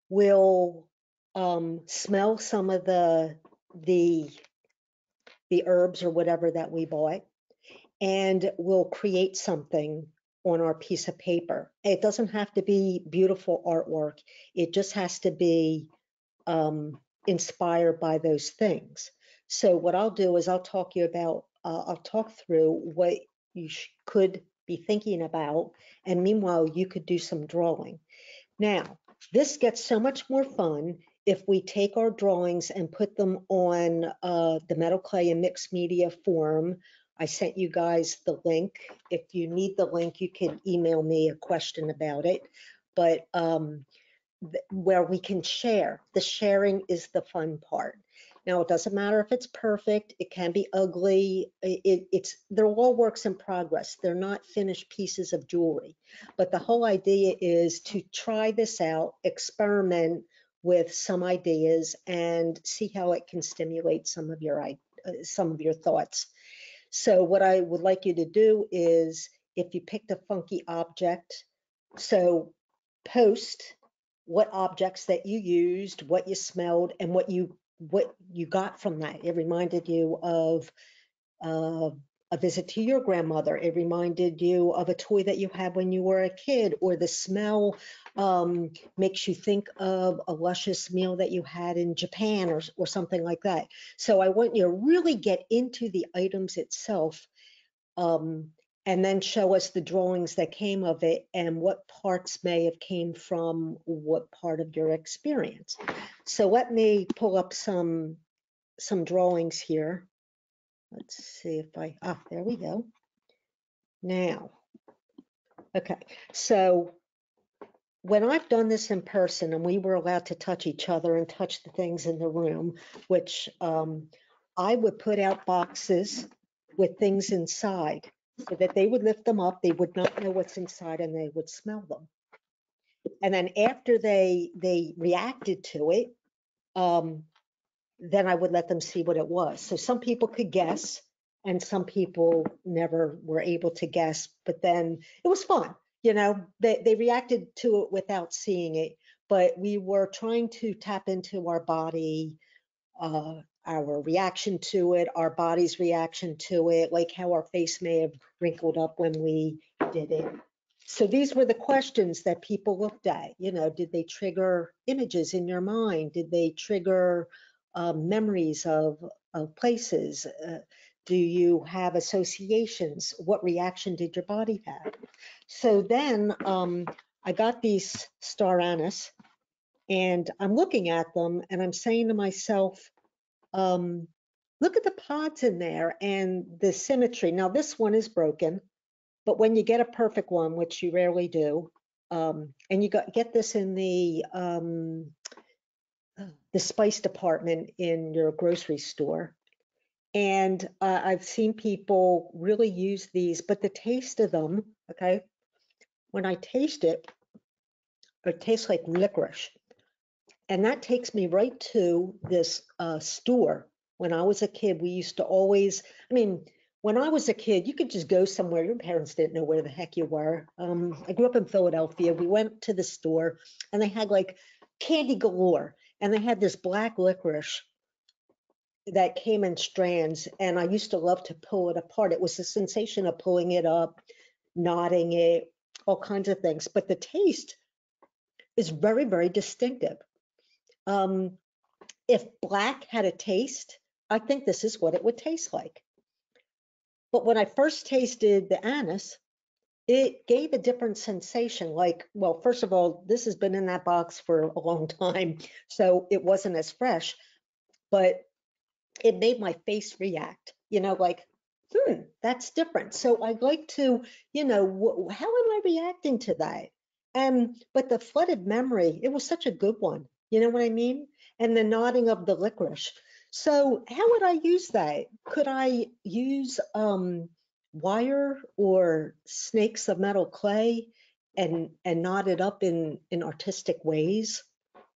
We'll um, smell some of the, the, the herbs or whatever that we bought. And we'll create something on our piece of paper. It doesn't have to be beautiful artwork. It just has to be um, inspired by those things. So what I'll do is I'll talk you about, uh, I'll talk through what you could be thinking about, and meanwhile you could do some drawing. Now, this gets so much more fun if we take our drawings and put them on uh, the metal clay and mixed media form. I sent you guys the link. If you need the link, you can email me a question about it. But um, where we can share. The sharing is the fun part. Now, it doesn't matter if it's perfect, it can be ugly, it, it's, they're all works in progress. They're not finished pieces of jewelry. But the whole idea is to try this out, experiment with some ideas and see how it can stimulate some of your, uh, some of your thoughts. So what I would like you to do is if you picked a funky object, so post what objects that you used, what you smelled, and what you what you got from that. It reminded you of uh, a visit to your grandmother. It reminded you of a toy that you had when you were a kid, or the smell um, makes you think of a luscious meal that you had in Japan, or or something like that. So I want you to really get into the items itself. Um, and then show us the drawings that came of it and what parts may have came from what part of your experience. So let me pull up some some drawings here. Let's see if I, ah, there we go. Now, okay, so when I've done this in person and we were allowed to touch each other and touch the things in the room, which um, I would put out boxes with things inside so that they would lift them up, they would not know what's inside and they would smell them. And then after they they reacted to it, um, then I would let them see what it was. So some people could guess and some people never were able to guess, but then it was fun. You know, they, they reacted to it without seeing it, but we were trying to tap into our body, uh, our reaction to it, our body's reaction to it, like how our face may have wrinkled up when we did it. So these were the questions that people looked at. You know, did they trigger images in your mind? Did they trigger um, memories of, of places? Uh, do you have associations? What reaction did your body have? So then um, I got these star anise and I'm looking at them and I'm saying to myself, um, look at the pods in there and the symmetry. Now this one is broken, but when you get a perfect one, which you rarely do, um, and you got, get this in the um, the spice department in your grocery store. And uh, I've seen people really use these, but the taste of them, okay, when I taste it, it tastes like licorice. And that takes me right to this uh, store. When I was a kid, we used to always, I mean, when I was a kid, you could just go somewhere. Your parents didn't know where the heck you were. Um, I grew up in Philadelphia. We went to the store and they had like candy galore and they had this black licorice that came in strands and I used to love to pull it apart. It was the sensation of pulling it up, knotting it, all kinds of things. But the taste is very, very distinctive. Um, if black had a taste, I think this is what it would taste like. But when I first tasted the anise, it gave a different sensation. Like, well, first of all, this has been in that box for a long time, so it wasn't as fresh, but it made my face react, you know, like, hmm, that's different. So I'd like to, you know, how am I reacting to that? And, but the flooded memory, it was such a good one. You know what I mean? And the nodding of the licorice. So how would I use that? Could I use um, wire or snakes of metal clay and and knot it up in in artistic ways?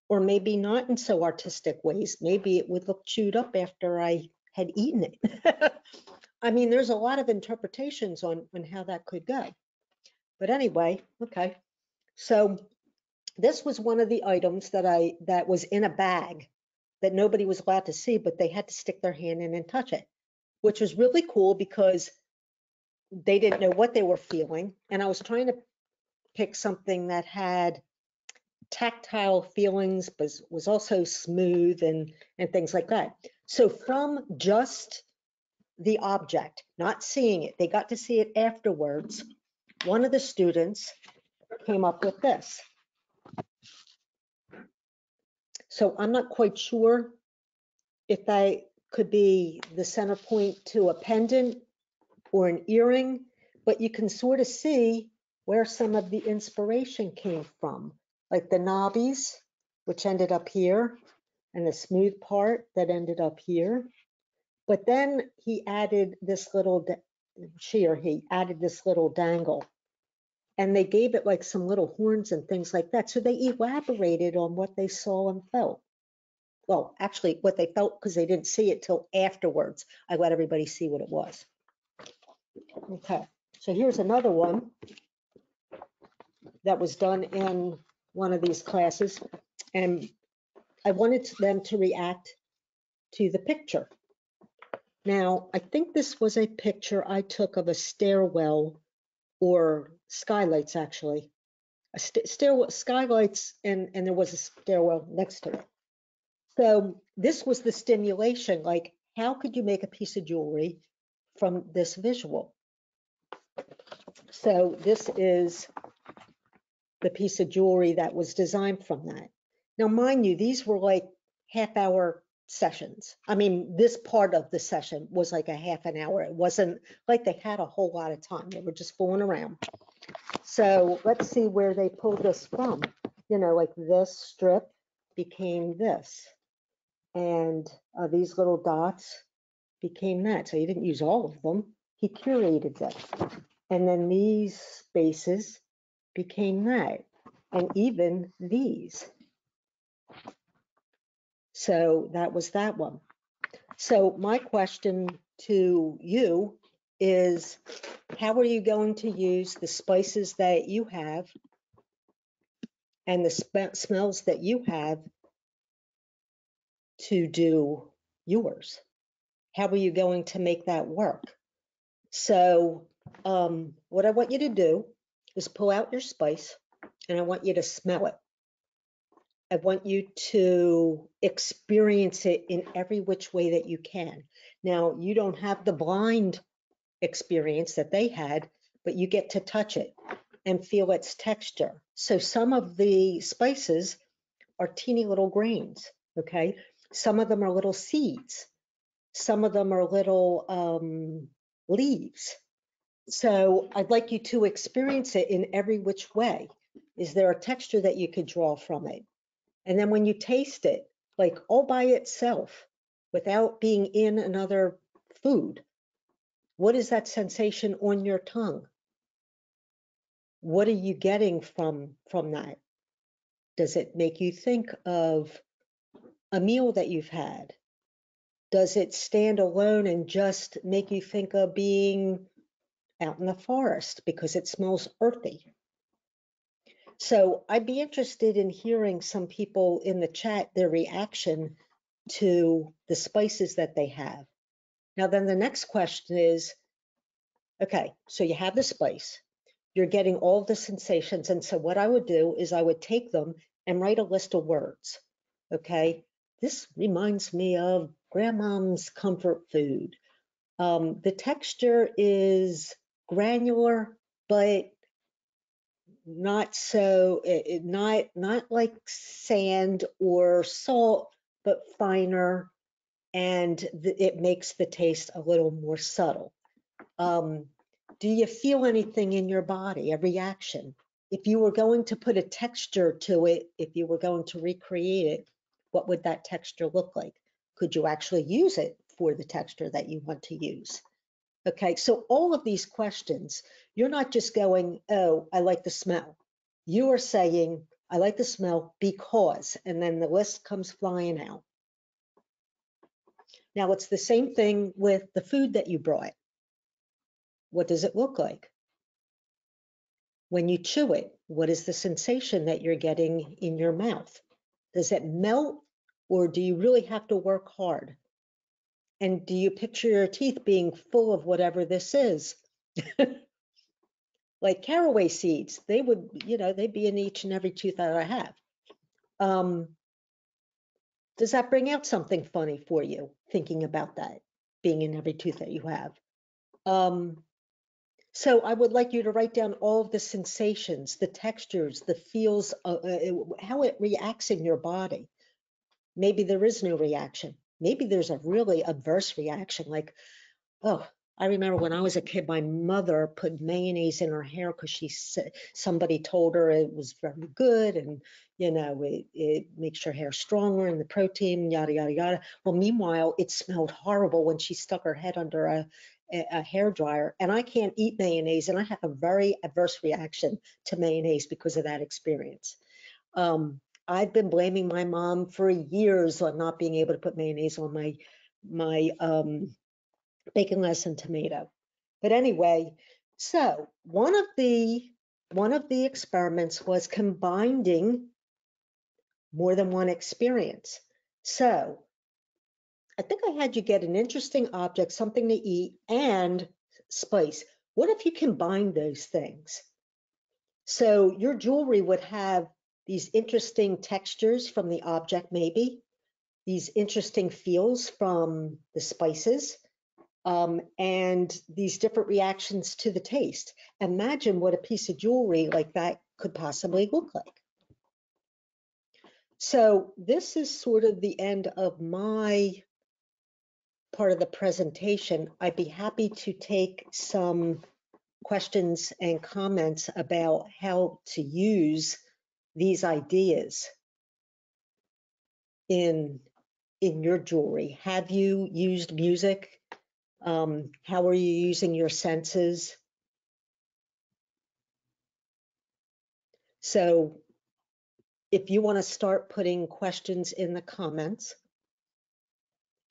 Or maybe not in so artistic ways. Maybe it would look chewed up after I had eaten it. I mean, there's a lot of interpretations on, on how that could go. But anyway, okay. So this was one of the items that I, that was in a bag that nobody was allowed to see, but they had to stick their hand in and touch it, which was really cool because they didn't know what they were feeling. And I was trying to pick something that had tactile feelings, but was also smooth and, and things like that. So from just the object, not seeing it, they got to see it afterwards. One of the students came up with this. So I'm not quite sure if that could be the center point to a pendant or an earring, but you can sort of see where some of the inspiration came from, like the knobbies, which ended up here, and the smooth part that ended up here. But then he added this little, she or he added this little dangle. And they gave it like some little horns and things like that. So they elaborated on what they saw and felt. Well, actually, what they felt because they didn't see it till afterwards. I let everybody see what it was. Okay, so here's another one that was done in one of these classes. And I wanted them to react to the picture. Now, I think this was a picture I took of a stairwell or skylights, actually. A st stairwell, skylights, and, and there was a stairwell next to it. So this was the stimulation, like how could you make a piece of jewelry from this visual? So this is the piece of jewelry that was designed from that. Now, mind you, these were like half hour sessions. I mean, this part of the session was like a half an hour. It wasn't like they had a whole lot of time. They were just fooling around. So let's see where they pulled this from. You know, like this strip became this. And uh, these little dots became that. So he didn't use all of them. He curated them. And then these spaces became that. And even these. So that was that one. So my question to you is, how are you going to use the spices that you have and the spe- smells that you have to do yours? How are you going to make that work? So um, what I want you to do is pull out your spice and I want you to smell it. I want you to experience it in every which way that you can. Now, you don't have the blind experience that they had, but you get to touch it and feel its texture. So some of the spices are teeny little grains, okay? Some of them are little seeds. Some of them are little um, leaves. So I'd like you to experience it in every which way. Is there a texture that you could draw from it? And then when you taste it, like all by itself, without being in another food, what is that sensation on your tongue? What are you getting from from that? Does it make you think of a meal that you've had? Does it stand alone and just make you think of being out in the forest because it smells earthy? So I'd be interested in hearing some people in the chat, their reaction to the spices that they have. Now, then the next question is, okay, so you have the spice, you're getting all the sensations. And so what I would do is I would take them and write a list of words. Okay, this reminds me of grandmom's comfort food. Um, the texture is granular, but not so it- not not like sand or salt but finer and th- it makes the taste a little more subtle um, do you feel anything in your body a reaction if you were going to put a texture to it if you were going to recreate it what would that texture look like could you actually use it for the texture that you want to use Okay, so all of these questions, you're not just going, oh, I like the smell. You are saying, I like the smell because, and then the list comes flying out. Now it's the same thing with the food that you brought. What does it look like? When you chew it, what is the sensation that you're getting in your mouth? Does it melt or do you really have to work hard? And do you picture your teeth being full of whatever this is? like caraway seeds, they would, you know, they'd be in each and every tooth that I have. Um, does that bring out something funny for you, thinking about that, being in every tooth that you have? Um, so I would like you to write down all of the sensations, the textures, the feels, uh, uh, how it reacts in your body. Maybe there is no reaction. Maybe there's a really adverse reaction, like, oh, I remember when I was a kid, my mother put mayonnaise in her hair because she said somebody told her it was very good and you know it, it makes your hair stronger and the protein yada yada yada. Well, meanwhile, it smelled horrible when she stuck her head under a a, hair dryer, and I can't eat mayonnaise, and I have a very adverse reaction to mayonnaise because of that experience. Um, I've been blaming my mom for years on not being able to put mayonnaise on my my um, bacon lettuce and tomato. But anyway, so one of the one of the experiments was combining more than one experience. So I think I had you get an interesting object, something to eat, and spice. What if you combine those things? So your jewelry would have these interesting textures from the object, maybe, these interesting feels from the spices, um, and these different reactions to the taste. Imagine what a piece of jewelry like that could possibly look like. So this is sort of the end of my part of the presentation. I'd be happy to take some questions and comments about how to use these ideas in in your jewelry. Have you used music? Um, how are you using your senses? So if you want to start putting questions in the comments.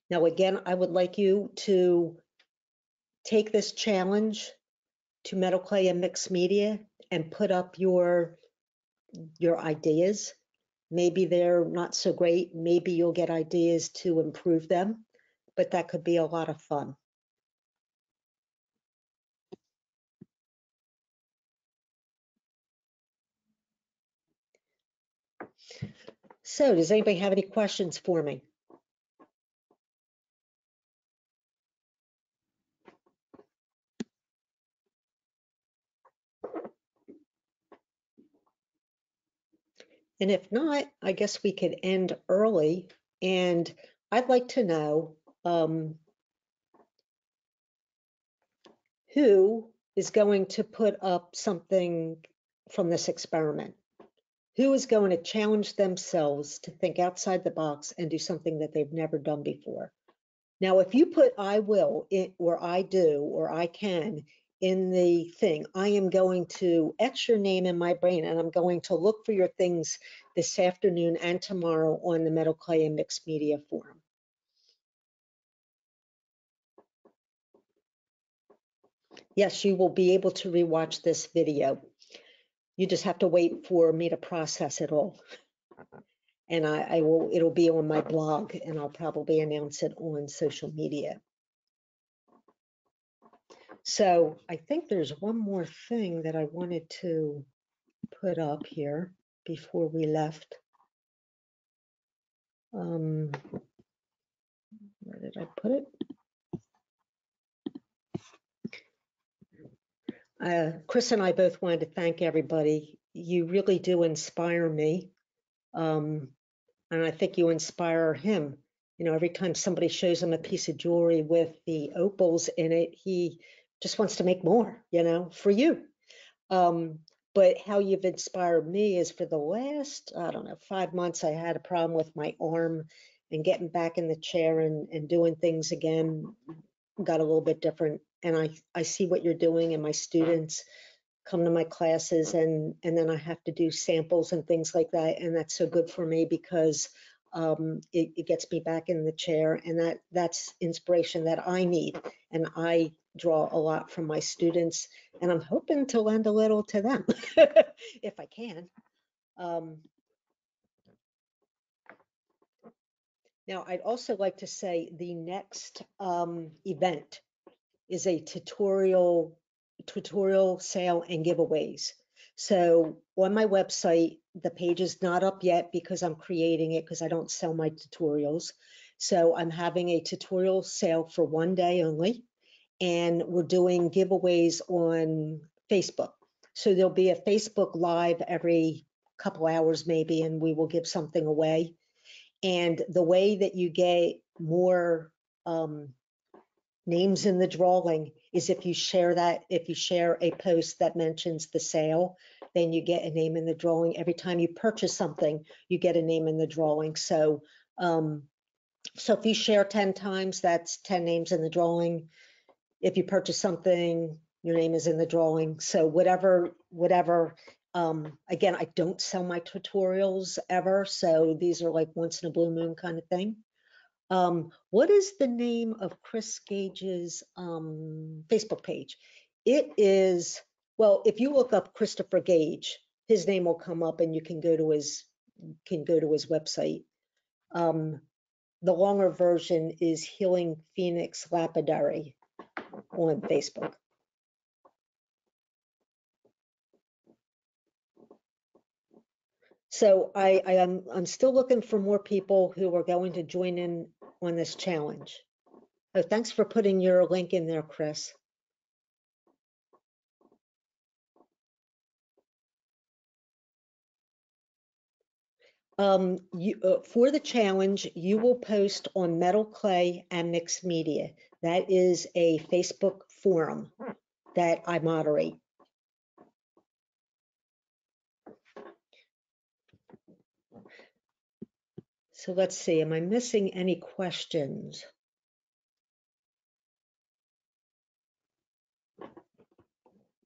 Now, again, I would like you to take this challenge to Metal Clay and Mixed Media and put up your your ideas. Maybe they're not so great. Maybe you'll get ideas to improve them, but that could be a lot of fun. So does anybody have any questions for me? And if not, I guess we could end early. And I'd like to know um, who is going to put up something from this experiment? Who is going to challenge themselves to think outside the box and do something that they've never done before? Now, if you put I will in, or I do or I can in the thing, I am going to etch your name in my brain and I'm going to look for your things this afternoon and tomorrow on the Metal Clay and Mixed Media Forum. Yes, you will be able to rewatch this video. You just have to wait for me to process it all. And I, I will, it'll be on my blog and I'll probably announce it on social media. So I think there's one more thing that I wanted to put up here before we left. Um, where did I put it? Uh, Chris and I both wanted to thank everybody. You really do inspire me. Um, and I think you inspire him. You know, every time somebody shows him a piece of jewelry with the opals in it, he just wants to make more, you know, for you. Um, but how you've inspired me is for the last, I don't know, five months, I had a problem with my arm and getting back in the chair and, and doing things again got a little bit different and I, I see what you're doing and my students come to my classes and, and then I have to do samples and things like that. And that's so good for me because um, it, it gets me back in the chair and that that's inspiration that I need. And I draw a lot from my students and I'm hoping to lend a little to them if I can. Um, now, I'd also like to say the next um, event is a tutorial tutorial sale and giveaways. So on my website, the page is not up yet because I'm creating it because I don't sell my tutorials. So I'm having a tutorial sale for one day only. And we're doing giveaways on Facebook. So there'll be a Facebook Live every couple hours maybe, and we will give something away. And the way that you get more um, names in the drawing is if you share that, if you share a post that mentions the sale, then you get a name in the drawing. Every time you purchase something, you get a name in the drawing. So, um, so if you share 10 times, that's 10 names in the drawing. If you purchase something, your name is in the drawing. So whatever, whatever, um, again, I don't sell my tutorials ever. So these are like once in a blue moon kind of thing. Um, what is the name of Chris Gage's um, Facebook page? It is, well, if you look up Christopher Gage, his name will come up and you can go to his can go to his website. Um, the longer version is Healing Phoenix Lapidary on Facebook. So I, I am I'm still looking for more people who are going to join in on this challenge. Oh, thanks for putting your link in there, Chris. Um, you, uh, for the challenge, you will post on Metal Clay and Mixed Media. That is a Facebook forum that I moderate. So let's see, am I missing any questions?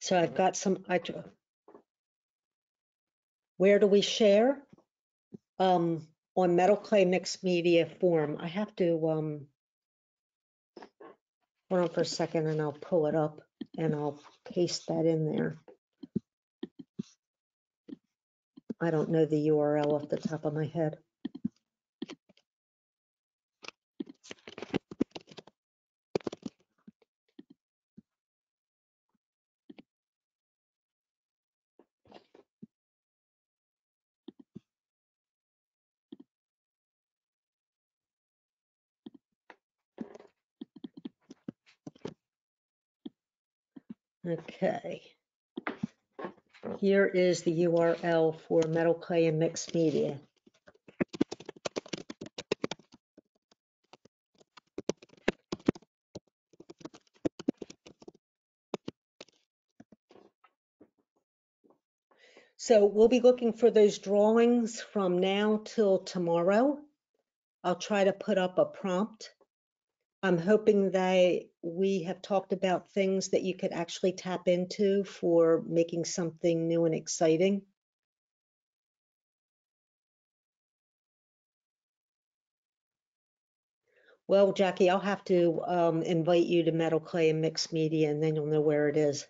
So I've got some, I, where do we share? Um, on Metal Clay Mixed Media Forum. I have to, um, hold on for a second and I'll pull it up and I'll paste that in there. I don't know the URL off the top of my head. Okay. Here is the URL for Metal Clay and Mixed Media. So we'll be looking for those drawings from now till tomorrow. I'll try to put up a prompt. I'm hoping that we have talked about things that you could actually tap into for making something new and exciting. Well, Jackie, I'll have to um, invite you to Metal Clay and Mixed Media, and then you'll know where it is.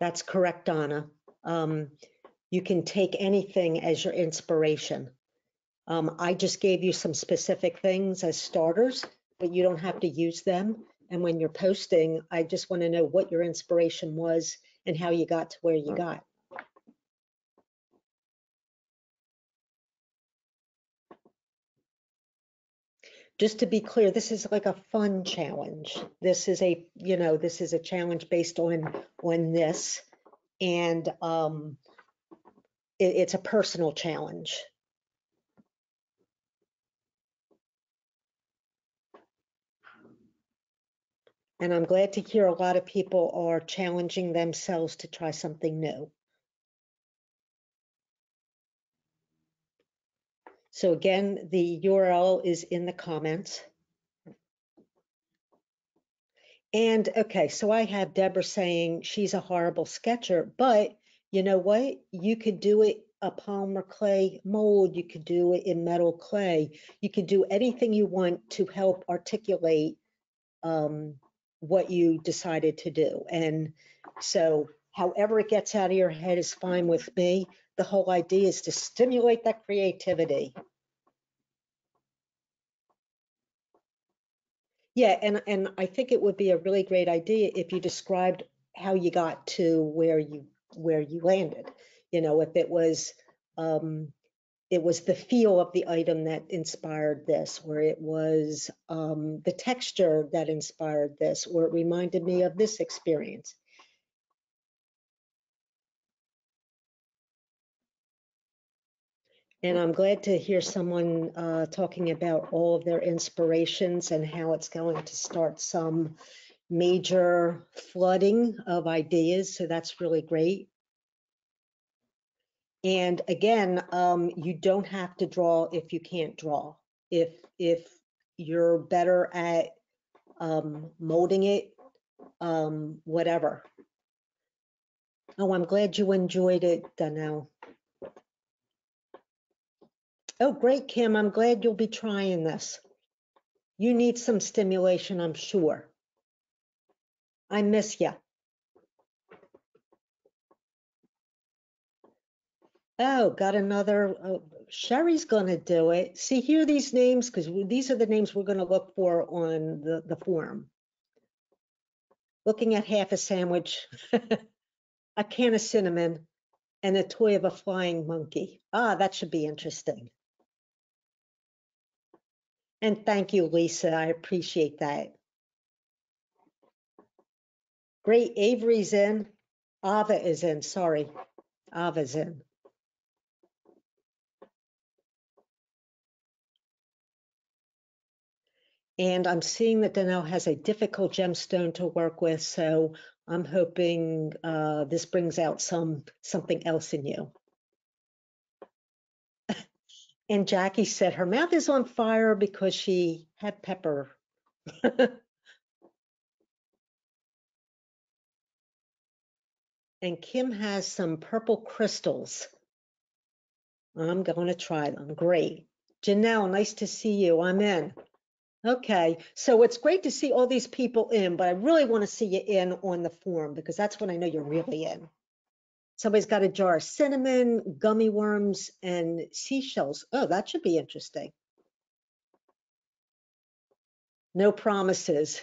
That's correct, Donna. Um, you can take anything as your inspiration. Um, I just gave you some specific things as starters, but you don't have to use them. And when you're posting, I just want to know what your inspiration was and how you got to where you got. Just to be clear, this is like a fun challenge. This is a, you know, this is a challenge based on on this, and um, it, it's a personal challenge. And I'm glad to hear a lot of people are challenging themselves to try something new. So again, the URL is in the comments. And okay, so I have Deborah saying she's a horrible sketcher, but you know what? You could do it a polymer clay mold, you could do it in metal clay, you could do anything you want to help articulate um, what you decided to do. And so however it gets out of your head is fine with me. The whole idea is to stimulate that creativity. Yeah, and, and I think it would be a really great idea if you described how you got to where you, where you landed. You know, if it was, um, it was the feel of the item that inspired this, or it was, um, the texture that inspired this, or it reminded me of this experience. And I'm glad to hear someone uh, talking about all of their inspirations and how it's going to start some major flooding of ideas. So that's really great. And again, um, you don't have to draw if you can't draw. If if you're better at um, molding it, um, whatever. Oh, I'm glad you enjoyed it, Donnell. Oh, great, Kim. I'm glad you'll be trying this. You need some stimulation, I'm sure. I miss you. Oh, got another. Uh, Sherry's going to do it. See, here these names, because these are the names we're going to look for on the, the form. Looking at half a sandwich, a can of cinnamon, and a toy of a flying monkey. Ah, that should be interesting. And thank you, Lisa. I appreciate that. Great. Avery's in. Ava is in. Sorry. Ava's in. And I'm seeing that Donnell has a difficult gemstone to work with, so I'm hoping uh, this brings out some something else in you. And Jackie said her mouth is on fire because she had pepper. and Kim has some purple crystals. I'm going to try them. Great. Janelle, nice to see you. I'm in. Okay, so it's great to see all these people in, but I really want to see you in on the form because that's when I know you're really in. Somebody's got a jar of cinnamon, gummy worms, and seashells. Oh, that should be interesting. No promises,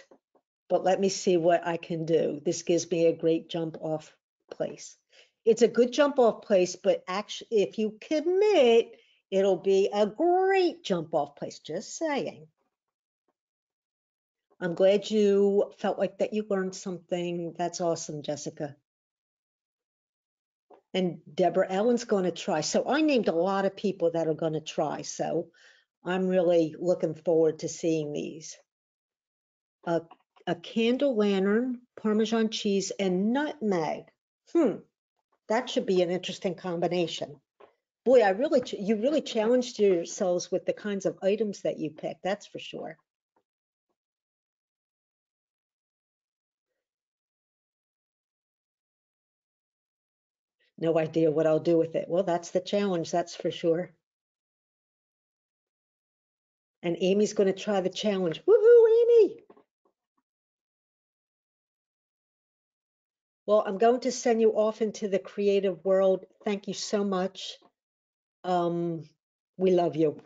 but let me see what I can do. This gives me a great jump off place. It's a good jump off place, but actually, if you commit, it'll be a great jump off place. Just saying. I'm glad you felt like that you learned something. That's awesome, Jessica. And Deborah Ellen's going to try. So I named a lot of people that are going to try. So I'm really looking forward to seeing these. A, a candle lantern, Parmesan cheese, and nutmeg. Hmm, that should be an interesting combination. Boy, I really, you really challenged yourselves with the kinds of items that you picked. That's for sure. No idea what I'll do with it. Well, that's the challenge, that's for sure. And Amy's going to try the challenge. Woohoo, Well, I'm going to send you off into the creative world. Thank you so much. Um, we love you.